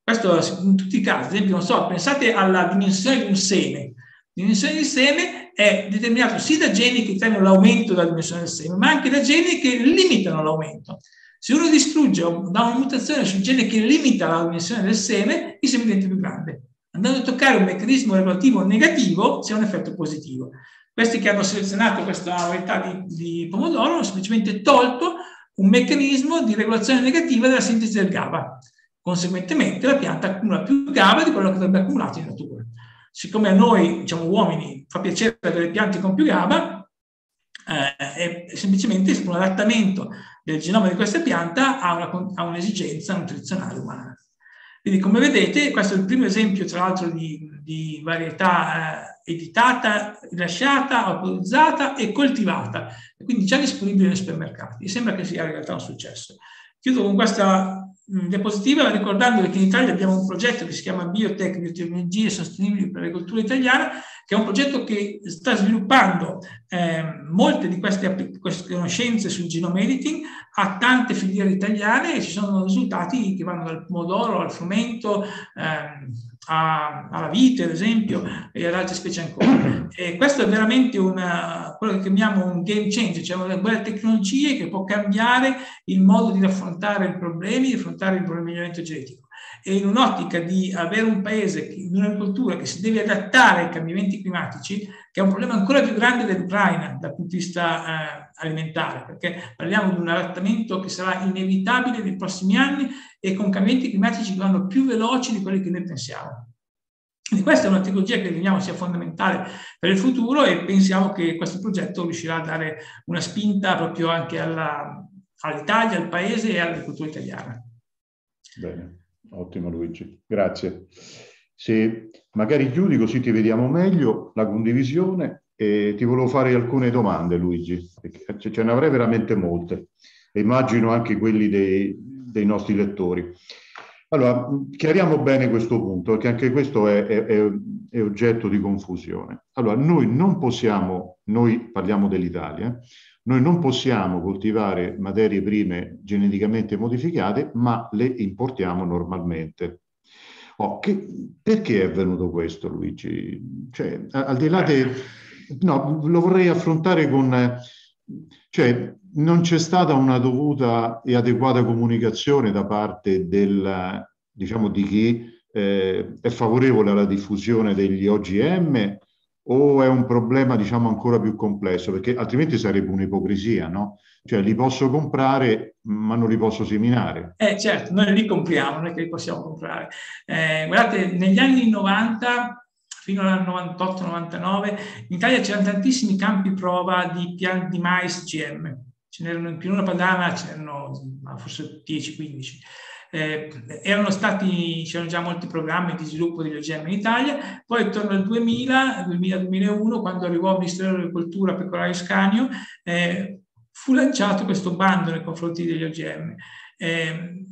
Questo in tutti i casi, ad esempio, non so, pensate alla dimensione di un seme. La dimensione del seme è determinata sì da geni che tengono l'aumento della dimensione del seme, ma anche da geni che limitano l'aumento. Se uno distrugge o dà una mutazione sul gene che limita la dimensione del seme, il seme diventa più grande. Andando a toccare un meccanismo regolativo negativo, c'è un effetto positivo. Questi che hanno selezionato questa varietà di, di pomodoro hanno semplicemente tolto un meccanismo di regolazione negativa della sintesi del GABA. Conseguentemente la pianta accumula più GABA di quello che avrebbe accumulato in natura. Siccome a noi, diciamo uomini, fa piacere avere piante con più GABA, eh, è semplicemente un adattamento del genoma di questa pianta a, una, a un'esigenza nutrizionale umana. Quindi come vedete questo è il primo esempio tra l'altro di, di varietà eh, editata, rilasciata, autorizzata e coltivata, quindi già disponibile nei supermercati. Sembra che sia in realtà un successo. Chiudo con questa diapositiva ricordandovi che in Italia abbiamo un progetto che si chiama Biotech, Biotecnologie Sostenibili per l'agricoltura italiana, che è un progetto che sta sviluppando eh, molte di queste, queste, conoscenze sul genome editing a tante filiere italiane e ci sono risultati che vanno dal pomodoro al frumento, eh, a, alla vite, ad esempio, e ad altre specie ancora. E questo è veramente una, quello che chiamiamo un game changer, cioè una quelle tecnologie che può cambiare il modo di affrontare i problemi, di affrontare il miglioramento genetico. E in un'ottica di avere un paese, in un'agricoltura che si deve adattare ai cambiamenti climatici, che è un problema ancora più grande dell'Ucraina dal punto di vista eh, alimentare, perché parliamo di un adattamento che sarà inevitabile nei prossimi anni e con cambiamenti climatici che vanno più veloci di quelli che noi pensiamo. Quindi questa è una tecnologia che riteniamo sia fondamentale per il futuro e pensiamo che questo progetto riuscirà a dare una spinta proprio anche alla, all'Italia, al Paese e all'agricoltura italiana. Bene, ottimo Luigi, grazie. Se magari chiudi così ti vediamo meglio la condivisione e ti volevo fare alcune domande Luigi, perché ce ne avrei veramente molte e immagino anche quelli dei, dei nostri lettori. Allora, chiariamo bene questo punto, perché anche questo è, è, è, oggetto di confusione. Allora, noi non possiamo, noi parliamo dell'Italia, noi non possiamo coltivare materie prime geneticamente modificate, ma le importiamo normalmente. Oh, che, perché è avvenuto questo, Luigi? Cioè, al di là del... No, lo vorrei affrontare con... Cioè, non c'è stata una dovuta e adeguata comunicazione da parte del, diciamo, di chi eh, è favorevole alla diffusione degli OGM o è un problema, diciamo, ancora più complesso? Perché altrimenti sarebbe un'ipocrisia, no? Cioè li posso comprare ma non li posso seminare. Eh certo, noi li compriamo, non è che li possiamo comprare. Eh, guardate, negli anni 90 fino al 98-99 in Italia c'erano tantissimi campi prova di di mais GM ce n'erano in Pianura Padana, ce n'erano forse 10-15. Eh, erano stati, c'erano già molti programmi di sviluppo degli OGM in Italia, poi attorno al 2000, 2000-2001, quando arrivò il Ministero dell'Agricoltura Pecoraio Scanio, eh, fu lanciato questo bando nei confronti degli OGM. Eh,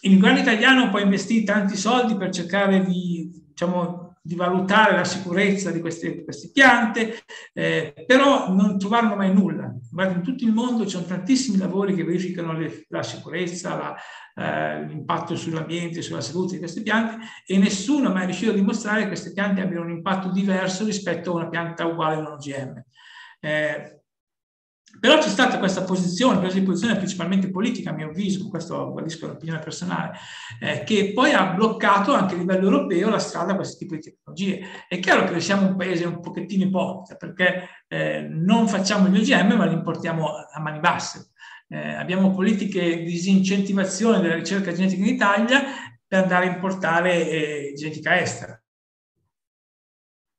il governo italiano poi investì tanti soldi per cercare di diciamo, di valutare la sicurezza di queste, queste piante, eh, però non trovarono mai nulla. Guarda, in tutto il mondo ci sono tantissimi lavori che verificano le, la sicurezza, la, eh, l'impatto sull'ambiente, sulla salute di queste piante e nessuno ha mai riuscito a dimostrare che queste piante abbiano un impatto diverso rispetto a una pianta uguale a un OGM. Eh, Però c'è stata questa posizione, presa posizione principalmente politica, a mio avviso, questo guardisco l'opinione personale, eh, che poi ha bloccato anche a livello europeo la strada a questo tipo di tecnologie. È chiaro che siamo un paese un pochettino ipocrita, perché eh, non facciamo gli OGM, ma li importiamo a mani basse. Eh, abbiamo politiche di disincentivazione della ricerca genetica in Italia per andare a importare eh, genetica estera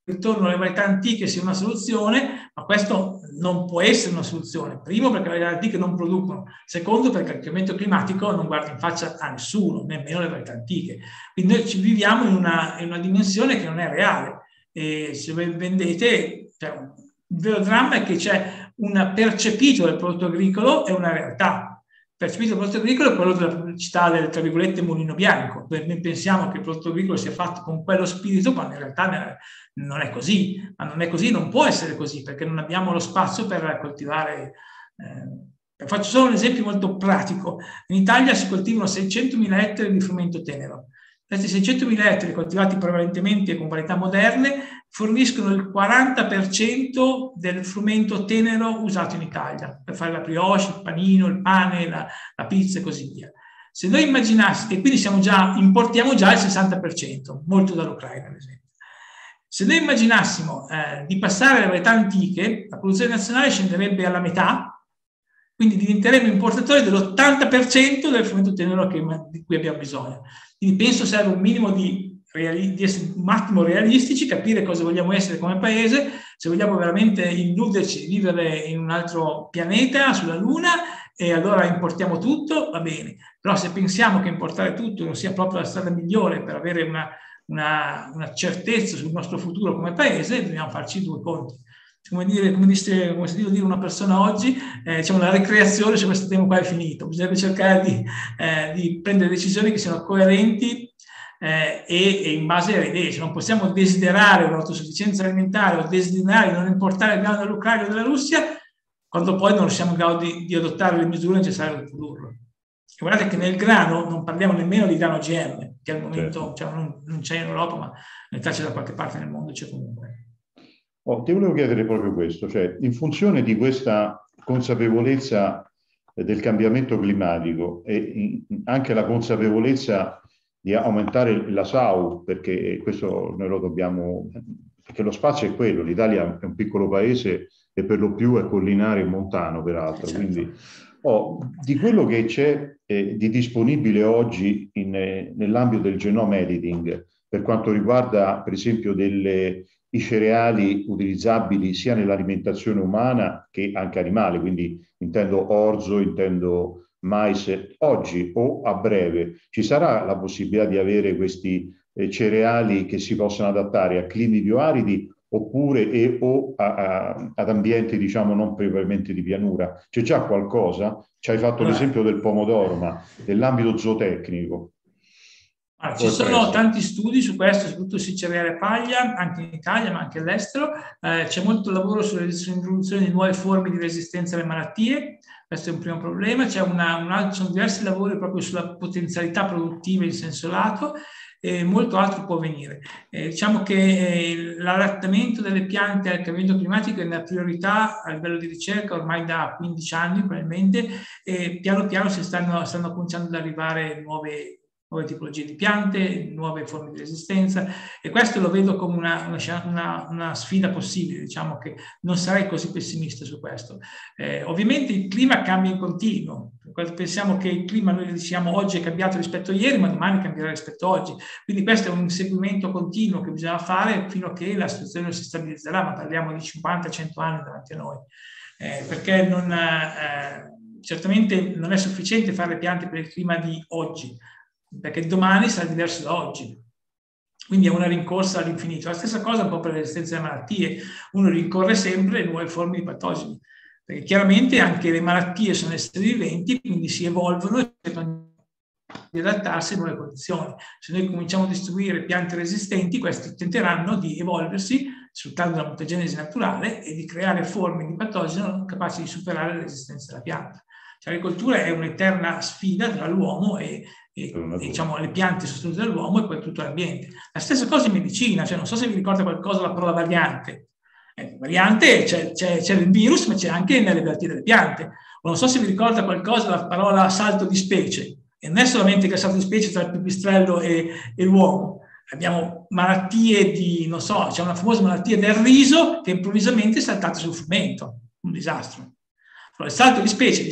ritorno alle varietà antiche sia una soluzione, ma questo non può essere una soluzione. Primo perché le varietà antiche non producono, secondo perché il cambiamento climatico non guarda in faccia a nessuno, nemmeno le varietà antiche. Quindi noi ci viviamo in una, in una dimensione che non è reale. E se vendete, cioè, il vero dramma è che c'è un percepito del prodotto agricolo e una realtà percepito il prodotto agricolo è quello della pubblicità del, tra virgolette, mulino bianco. Noi pensiamo che il prodotto agricolo sia fatto con quello spirito, quando in realtà non è così. Ma non è così, non può essere così, perché non abbiamo lo spazio per coltivare. Eh. Faccio solo un esempio molto pratico. In Italia si coltivano 600.000 ettari di frumento tenero. Questi 600.000 ettari coltivati prevalentemente con varietà moderne forniscono il 40% del frumento tenero usato in Italia per fare la brioche, il panino, il pane, la, la pizza e così via. Se noi immaginassimo, e quindi già, importiamo già il 60%, molto dall'Ucraina ad esempio. Se noi immaginassimo eh, di passare alle varietà antiche, la produzione nazionale scenderebbe alla metà, quindi diventeremo importatori dell'80% del frumento tenero che, di cui abbiamo bisogno. Quindi penso serve un minimo di di essere un attimo realistici, capire cosa vogliamo essere come paese, se vogliamo veramente illuderci di vivere in un altro pianeta, sulla Luna, e allora importiamo tutto, va bene. Però se pensiamo che importare tutto non sia proprio la strada migliore per avere una, una, una certezza sul nostro futuro come paese, dobbiamo farci due conti. Come, dire, come, disse, come sentito dire una persona oggi, eh, diciamo, la ricreazione su questo tema qua è finito. Bisognerebbe cercare di, eh, di prendere decisioni che siano coerenti eh, e, e, in base alle idee. Cioè non possiamo desiderare un'autosufficienza alimentare o desiderare di non importare il grano dall'Ucraina o dalla Russia quando poi non siamo in grado di, di adottare le misure necessarie per produrlo. E guardate che nel grano non parliamo nemmeno di grano GM, che al momento certo. cioè, non, non, c'è in Europa, ma in realtà c'è da qualche parte nel mondo, c'è comunque. Oh, ti volevo chiedere proprio questo, cioè in funzione di questa consapevolezza del cambiamento climatico e anche la consapevolezza di aumentare la SAU, perché questo noi lo dobbiamo, perché lo spazio è quello, l'Italia è un piccolo paese e per lo più è collinare e montano peraltro, certo. quindi oh, di quello che c'è eh, di disponibile oggi in, eh, nell'ambito del genome editing, per quanto riguarda per esempio delle, i cereali utilizzabili sia nell'alimentazione umana che anche animale, quindi intendo orzo, intendo mais oggi o a breve ci sarà la possibilità di avere questi eh, cereali che si possono adattare a climi più aridi oppure e, o a, a, ad ambienti diciamo non propriamente di pianura. C'è già qualcosa? Ci hai fatto l'esempio del pomodoro, ma nell'ambito zootecnico. Ah, ci sono tanti studi su questo, soprattutto sui cereali a paglia, anche in Italia ma anche all'estero. Eh, c'è molto lavoro sull'introduzione di nuove forme di resistenza alle malattie, questo è un primo problema. C'è una, un altro, sono diversi lavori proprio sulla potenzialità produttiva in senso lato e molto altro può venire. Eh, diciamo che eh, l'adattamento delle piante al cambiamento climatico è una priorità a livello di ricerca ormai da 15 anni probabilmente e piano piano si stanno, stanno cominciando ad arrivare nuove nuove tipologie di piante, nuove forme di resistenza e questo lo vedo come una, una, una sfida possibile, diciamo che non sarei così pessimista su questo. Eh, ovviamente il clima cambia in continuo, pensiamo che il clima noi diciamo oggi è cambiato rispetto a ieri, ma domani cambierà rispetto a oggi, quindi questo è un inseguimento continuo che bisogna fare fino a che la situazione si stabilizzerà, ma parliamo di 50-100 anni davanti a noi, eh, perché non, eh, certamente non è sufficiente fare le piante per il clima di oggi, perché domani sarà diverso da oggi. Quindi è una rincorsa all'infinito. La stessa cosa un po' per le resistenze alle malattie. Uno rincorre sempre nuove forme di patogeni. Perché chiaramente anche le malattie sono esseri viventi, quindi si evolvono e cercano di adattarsi a nuove condizioni. Se noi cominciamo a distribuire piante resistenti, queste tenteranno di evolversi sfruttando la mutagenesi naturale e di creare forme di patogeno capaci di superare le resistenze della pianta. Cioè, l'agricoltura è un'eterna sfida tra l'uomo e, e, diciamo, le piante sostenute dall'uomo e poi tutto l'ambiente. La stessa cosa in medicina, cioè non so se vi ricorda qualcosa la parola variante. Eh, variante c'è, c'è, c'è, il virus, ma c'è anche nelle malattie delle piante. non so se vi ricorda qualcosa la parola salto di specie. E non è solamente che il salto di specie tra il pipistrello e, e l'uomo. Abbiamo malattie di, non so, c'è una famosa malattia del riso che improvvisamente è saltata sul frumento. Un disastro. Però il salto di specie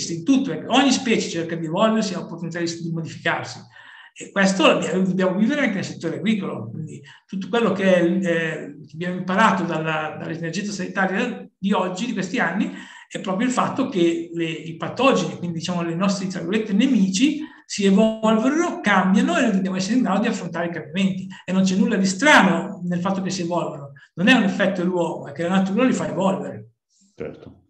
perché ogni specie cerca di evolversi, ha opportunità di modificarsi. E questo lo dobbiamo vivere anche nel settore agricolo, quindi tutto quello che, eh, abbiamo imparato dalla, dall'emergenza sanitaria di oggi, di questi anni, è proprio il fatto che le, i patogeni, quindi diciamo tra virgolette nemici, si evolvono, cambiano e dobbiamo essere in grado di affrontare i cambiamenti. E non c'è nulla di strano nel fatto che si evolvono, non è un effetto dell'uomo, è che la natura li fa evolvere. Certo.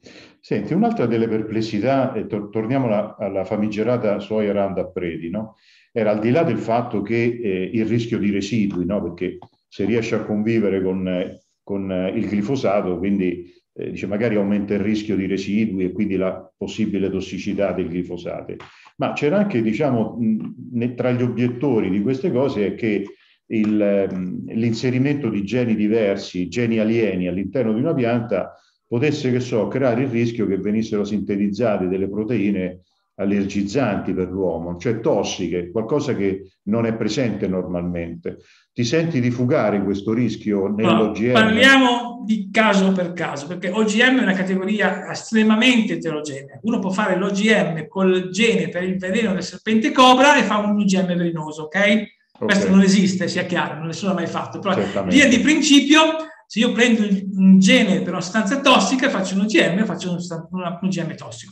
Senti, un'altra delle perplessità, e to- torniamo alla, alla famigerata soia Roundup Ready, no? era al di là del fatto che eh, il rischio di residui, no? perché se riesce a convivere con, con eh, il glifosato, quindi eh, dice, magari aumenta il rischio di residui e quindi la possibile tossicità del glifosato. Ma c'era anche, diciamo, mh, tra gli obiettori di queste cose è che il, mh, l'inserimento di geni diversi, geni alieni all'interno di una pianta potesse, che so, creare il rischio che venissero sintetizzate delle proteine allergizzanti per l'uomo, cioè tossiche, qualcosa che non è presente normalmente. Ti senti di fugare questo rischio nell'OGM? No, parliamo di caso per caso, perché OGM è una categoria estremamente eterogenea. Uno può fare l'OGM col gene per il veleno del serpente cobra e fa un OGM velenoso, ok? okay. Questo non esiste, sia chiaro, non nessuno l'ha mai fatto. Però via di principio, se io prendo un gene per una sostanza tossica, faccio un OGM, faccio un, OGM tossico.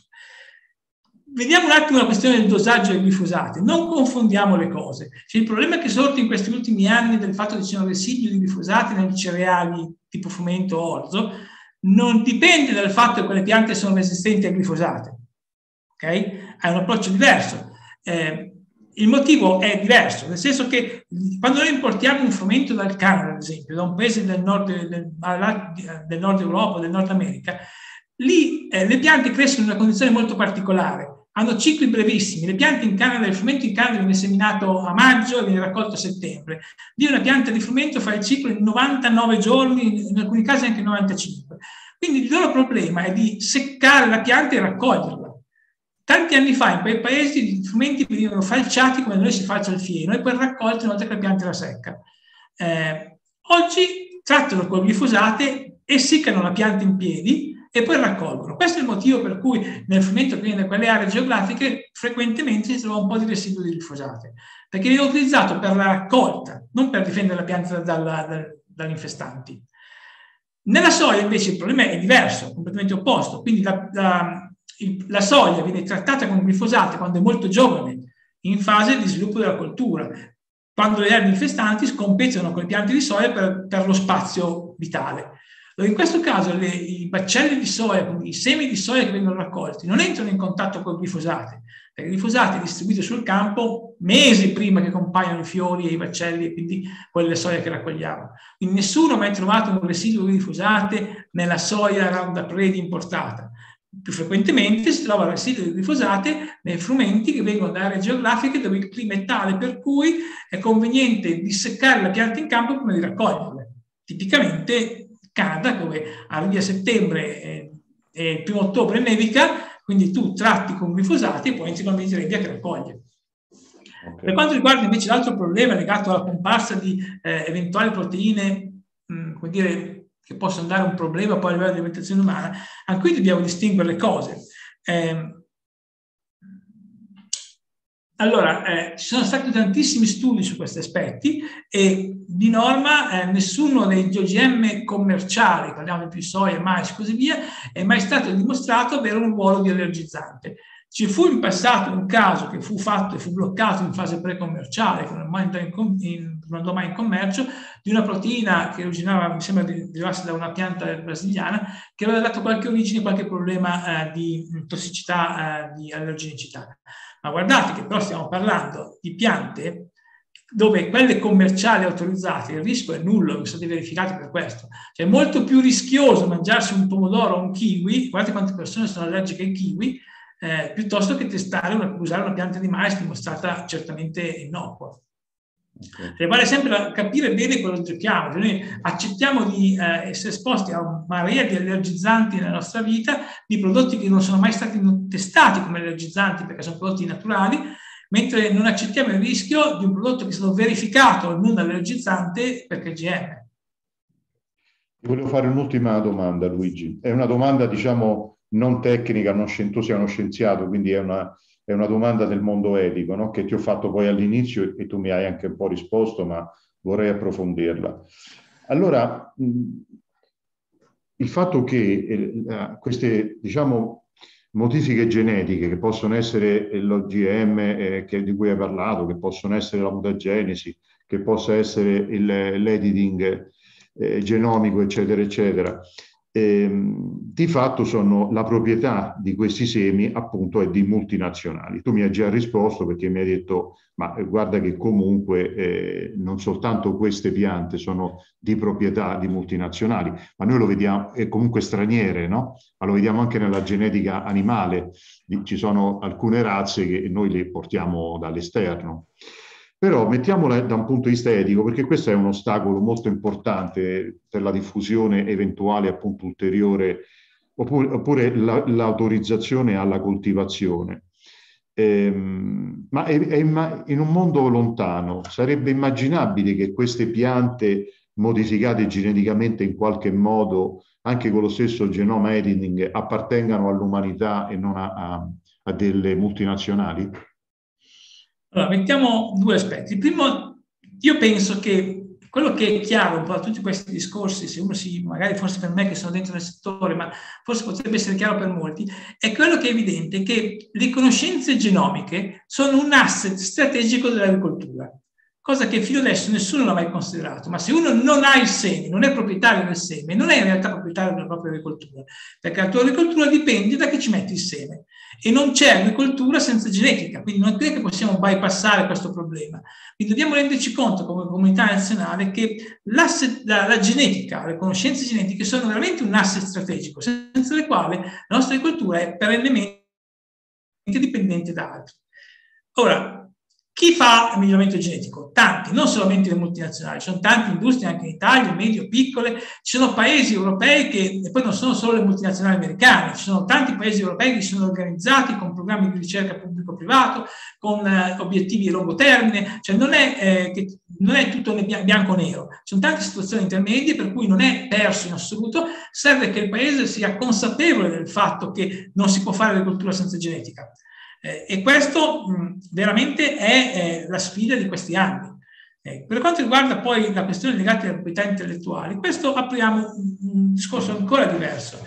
Vediamo un attimo la questione del dosaggio dei glifosati. Non confondiamo le cose. Cioè, il problema che è sorto in questi ultimi anni del fatto che ci siano residui di glifosati nei cereali tipo frumento o orzo non dipende dal fatto che quelle piante sono resistenti ai glifosati. Ok? È un approccio diverso. Eh, il motivo è diverso, nel senso che quando noi importiamo un frumento dal Canada, ad esempio, da un paese del nord, del, del nord Europa, del Nord America, lì eh, le piante crescono in una condizione molto particolare hanno cicli brevissimi. Le piante in Canada, il frumento in Canada viene seminato a maggio e viene raccolto a settembre. Lì una pianta di frumento fa il ciclo in 99 giorni, in alcuni casi anche 95. Quindi il loro problema è di seccare la pianta e raccoglierla. Tanti anni fa in quei paesi i frumenti venivano falciati come noi si falcia il fieno e poi raccolti una volta che la pianta era secca. Eh, oggi trattano con glifosate, essiccano la pianta in piedi e poi raccolgono. Questo è il motivo per cui nel frumento che viene da quelle aree geografiche frequentemente si trova un po' di residuo di glifosate, perché viene utilizzato per la raccolta, non per difendere la pianta dalla, dal, dagli infestanti. Nella soia invece il problema è diverso, completamente opposto, quindi la, la, il, la soia viene trattata con glifosate quando è molto giovane, in fase di sviluppo della coltura, quando le erbe infestanti scompetono con le piante di soia per, per lo spazio vitale. In questo caso le, i baccelli di soia, i semi di soia che vengono raccolti, non entrano in contatto con i glifosati, perché i glifosati distribuiti sul campo mesi prima che compaiano i fiori e i baccelli e quindi quelle soia che raccogliamo. Quindi nessuno ha mai trovato un residuo di glifosate nella soia Roundup Ready importata. Più frequentemente si trova residuo di glifosate nei frumenti che vengono da aree geografiche dove il clima è tale per cui è conveniente disseccare la pianta in campo prima di raccoglierle. Tipicamente Canada, dove arrivi a settembre e, e primo ottobre nevica, quindi tu tratti con glifosati e poi entri con la che raccoglie. Okay. Per quanto riguarda invece l'altro problema legato alla comparsa di eh, eventuali proteine, mh, mm, come dire, che possono dare un problema poi a livello di alimentazione umana, anche qui dobbiamo distinguere le cose. Eh, allora, eh, ci sono stati tantissimi studi su questi aspetti e di norma eh, nessuno degli OGM commerciali, parliamo di più soia, mais e così via, è mai stato dimostrato avere un ruolo di allergizzante. Ci fu in passato un caso che fu fatto e fu bloccato in fase pre-commerciale, che non, andò mai in commercio, di una proteina che originava, mi sembra, derivasse da una pianta brasiliana, che aveva dato qualche origine, qualche problema eh, di tossicità, eh, di allergenicità. Ma guardate che però stiamo parlando di piante dove quelle commerciali autorizzate il rischio è nullo, sono stati verificati per questo. Cioè è molto più rischioso mangiarsi un pomodoro o un kiwi, guardate quante persone sono allergiche ai kiwi, eh, piuttosto che testare una, usare una pianta di mais dimostrata certamente innocua. Okay. Cioè, vale sempre capire bene quello che giochiamo. Cioè, noi accettiamo di eh, essere esposti a una marea di allergizzanti nella nostra vita, di prodotti che non sono mai stati testati come allergizzanti perché sono prodotti naturali, mentre non accettiamo il rischio di un prodotto che è stato verificato non allergizzante perché è GM. Volevo fare un'ultima domanda, Luigi. È una domanda, diciamo, non tecnica, non, sei uno scienziato, quindi è una, è una domanda del mondo etico, no? che ti ho fatto poi all'inizio e tu mi hai anche un po' risposto, ma vorrei approfondirla. Allora, il fatto che eh, queste, diciamo, modifiche genetiche che possono essere l'OGM eh, che, di cui hai parlato, che possono essere la mutagenesi, che possa essere l'editing eh, genomico, eccetera, eccetera. Eh, di fatto sono la proprietà di questi semi appunto è di multinazionali. Tu mi hai già risposto perché mi hai detto ma eh, guarda che comunque eh, non soltanto queste piante sono di proprietà di multinazionali, ma noi lo vediamo, è comunque straniere, no? Ma lo vediamo anche nella genetica animale, ci sono alcune razze che noi le portiamo dall'esterno. Però mettiamola da un punto di vista etico, perché questo è un ostacolo molto importante per la diffusione eventuale appunto ulteriore, oppure, oppure la, l'autorizzazione alla coltivazione. Ehm, ma è, è, in un mondo lontano sarebbe immaginabile che queste piante modificate geneticamente in qualche modo, anche con lo stesso genoma editing, appartengano all'umanità e non a, a, a delle multinazionali? Allora, mettiamo due aspetti. Il primo, io penso che quello che è chiaro un po' da tutti questi discorsi, se uno si, magari forse per me che sono dentro nel settore, ma forse potrebbe essere chiaro per molti, è quello che è evidente che le conoscenze genomiche sono un asset strategico dell'agricoltura cosa che fino adesso nessuno l'ha mai considerato. Ma se uno non ha il seme, non è proprietario del seme, non è in realtà proprietario della propria agricoltura, perché la tua agricoltura dipende da che ci metti il seme. E non c'è agricoltura senza genetica, quindi non è che possiamo bypassare questo problema. Quindi dobbiamo renderci conto come comunità nazionale che la, la, genetica, le conoscenze genetiche sono veramente un asset strategico, senza le quali la nostra agricoltura è perennemente dipendente da altri. Ora, chi fa miglioramento genetico? Tanti, non solamente le multinazionali, ci sono tante industrie anche in Italia, medio, piccole, ci sono paesi europei che, e poi non sono solo le multinazionali americane, ci sono tanti paesi europei che sono organizzati con programmi di ricerca pubblico-privato, con eh, obiettivi a lungo termine, cioè non è, eh, che, non è tutto bianco-nero, ci sono tante situazioni intermedie per cui non è perso in assoluto, serve che il paese sia consapevole del fatto che non si può fare agricoltura senza genetica. Eh, e questo mh, veramente è eh, la sfida di questi anni. Eh, per quanto riguarda poi la questione legata alle proprietà intellettuali, questo apriamo un, un discorso ancora diverso.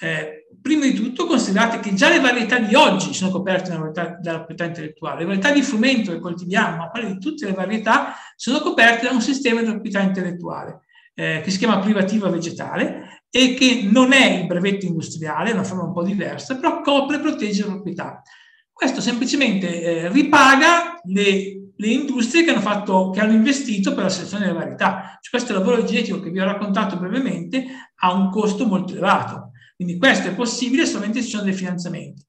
Eh, prima di tutto considerate che già le varietà di oggi sono coperte dalla varietà, dalla proprietà intellettuale, le varietà di frumento che coltiviamo, ma quelle di tutte le varietà, sono coperte da un sistema di proprietà intellettuale eh, che si chiama privativa vegetale e che non è il brevetto industriale, è una forma un po' diversa, però copre e protegge le proprietà. Questo semplicemente eh, ripaga le, le, industrie che hanno, fatto, che hanno investito per la selezione delle varietà. Cioè, questo lavoro genetico che vi ho raccontato brevemente ha un costo molto elevato. Quindi questo è possibile solamente se ci sono dei finanziamenti.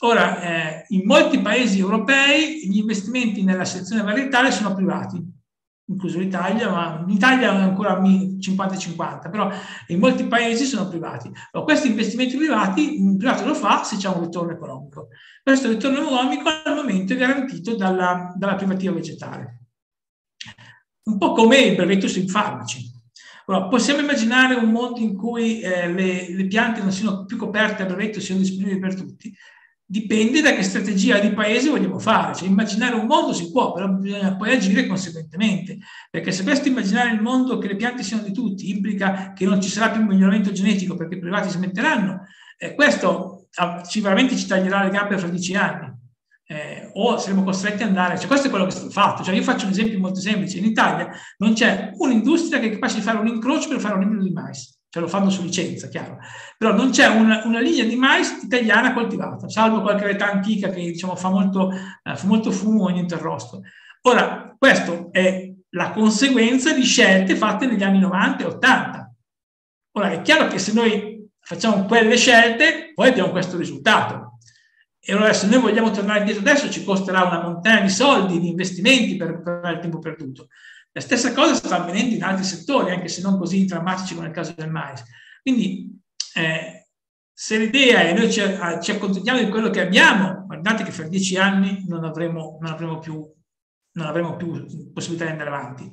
Ora, eh, in molti paesi europei gli investimenti nella selezione varietale sono privati incluso l'Italia, ma in Italia è ancora 50-50, però in molti paesi sono privati. Allora, questi investimenti privati, il privato lo fa se c'è un ritorno economico. Questo ritorno economico al momento è garantito dalla, dalla privativa vegetale. Un po' come il brevetto sui farmaci. Allora, possiamo immaginare un mondo in cui eh, le, le, piante non siano più coperte a brevetto, siano disponibili per tutti? Dipende da che strategia di paese vogliamo fare. Cioè, immaginare un mondo si può, però bisogna poi agire conseguentemente. Perché se questo immaginare il mondo che le piante siano di tutti implica che non ci sarà più un miglioramento genetico perché i privati si metteranno, eh, questo sicuramente ci taglierà le gambe fra dieci anni. Eh, o saremo costretti ad andare, cioè questo è quello che è stato fatto. Cioè, io faccio un esempio molto semplice: in Italia non c'è un'industria che è capace di fare un incrocio per fare un ibrido di mais cioè lo fanno su licenza, chiaro. Però non c'è una, una, linea di mais italiana coltivata, salvo qualche varietà antica che diciamo, fa, molto, eh, fa molto fumo e niente arrosto. Ora, questo è la conseguenza di scelte fatte negli anni 90 e 80. Ora, è chiaro che se noi facciamo quelle scelte, poi abbiamo questo risultato. E allora se noi vogliamo tornare indietro adesso ci costerà una montagna di soldi, di investimenti per recuperare il tempo perduto. La stessa cosa sta avvenendo in altri settori, anche se non così drammatici come nel caso del mais. Quindi eh, se l'idea è noi ci, ci, accontentiamo di quello che abbiamo, guardate che fra dieci anni non avremo, non avremo, più, non avremo più possibilità di andare avanti.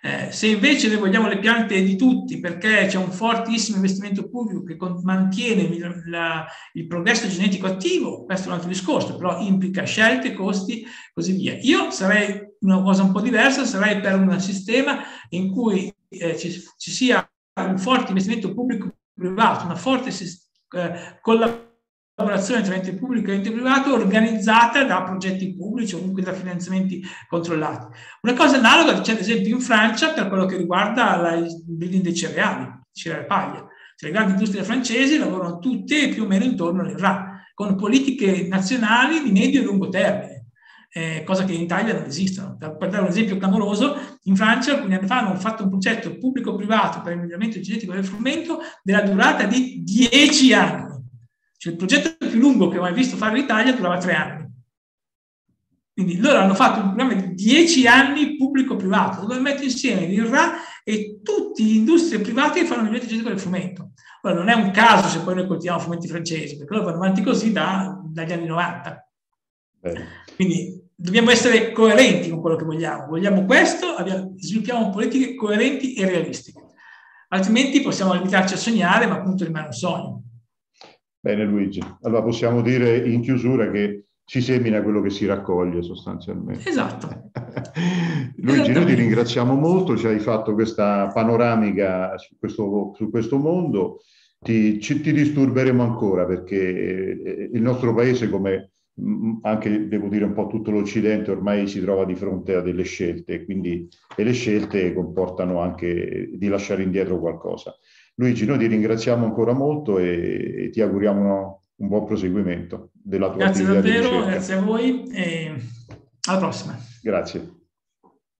Eh, se invece noi vogliamo le piante di tutti perché c'è un fortissimo investimento pubblico che mantiene la, il progresso genetico attivo, questo è un altro discorso, però implica scelte, costi, così via. Io sarei una cosa un po' diversa, sarei per un sistema in cui eh, ci, ci, sia un forte investimento pubblico-privato, una forte eh, collaborazione tra ente pubblico e ente privato organizzata da progetti pubblici o comunque da finanziamenti controllati. Una cosa analoga c'è ad esempio in Francia per quello che riguarda il building dei cereali, cereale paglia. Cioè, le grandi industrie francesi lavorano tutte più o meno intorno all'IRA, con politiche nazionali di medio e lungo termine. Eh, cosa che in Italia non esistono. Per, per, dare un esempio clamoroso, in Francia alcuni anni fa hanno fatto un progetto pubblico-privato per il miglioramento genetico del frumento della durata di 10 anni. Cioè, il progetto più lungo che ho mai visto fare in Italia durava tre anni. Quindi loro hanno fatto un programma di dieci anni pubblico-privato, dove mettono insieme l'IRA e tutte le industrie private che fanno il genetico del frumento. Ora, non è un caso se poi noi coltiviamo frumenti francesi, perché loro vanno avanti così da, dagli anni 90. Bene. Quindi dobbiamo essere coerenti con quello che vogliamo. Vogliamo questo, abbiamo, sviluppiamo politiche coerenti e realistiche. Altrimenti possiamo limitarci a sognare, ma appunto rimane un sogno. Bene Luigi, allora possiamo dire in chiusura che si semina quello che si raccoglie sostanzialmente. Esatto. Luigi, noi ti ringraziamo molto, ci hai fatto questa panoramica su questo, su questo mondo, ti, ci, ti disturberemo ancora perché eh, il nostro paese, come anche devo dire un po' tutto l'Occidente, ormai si trova di fronte a delle scelte, quindi e le scelte comportano anche di lasciare indietro qualcosa. Luigi, noi ti ringraziamo ancora molto e, e ti auguriamo un buon proseguimento della tua grazie attività. Grazie davvero, grazie a voi e alla prossima. Grazie.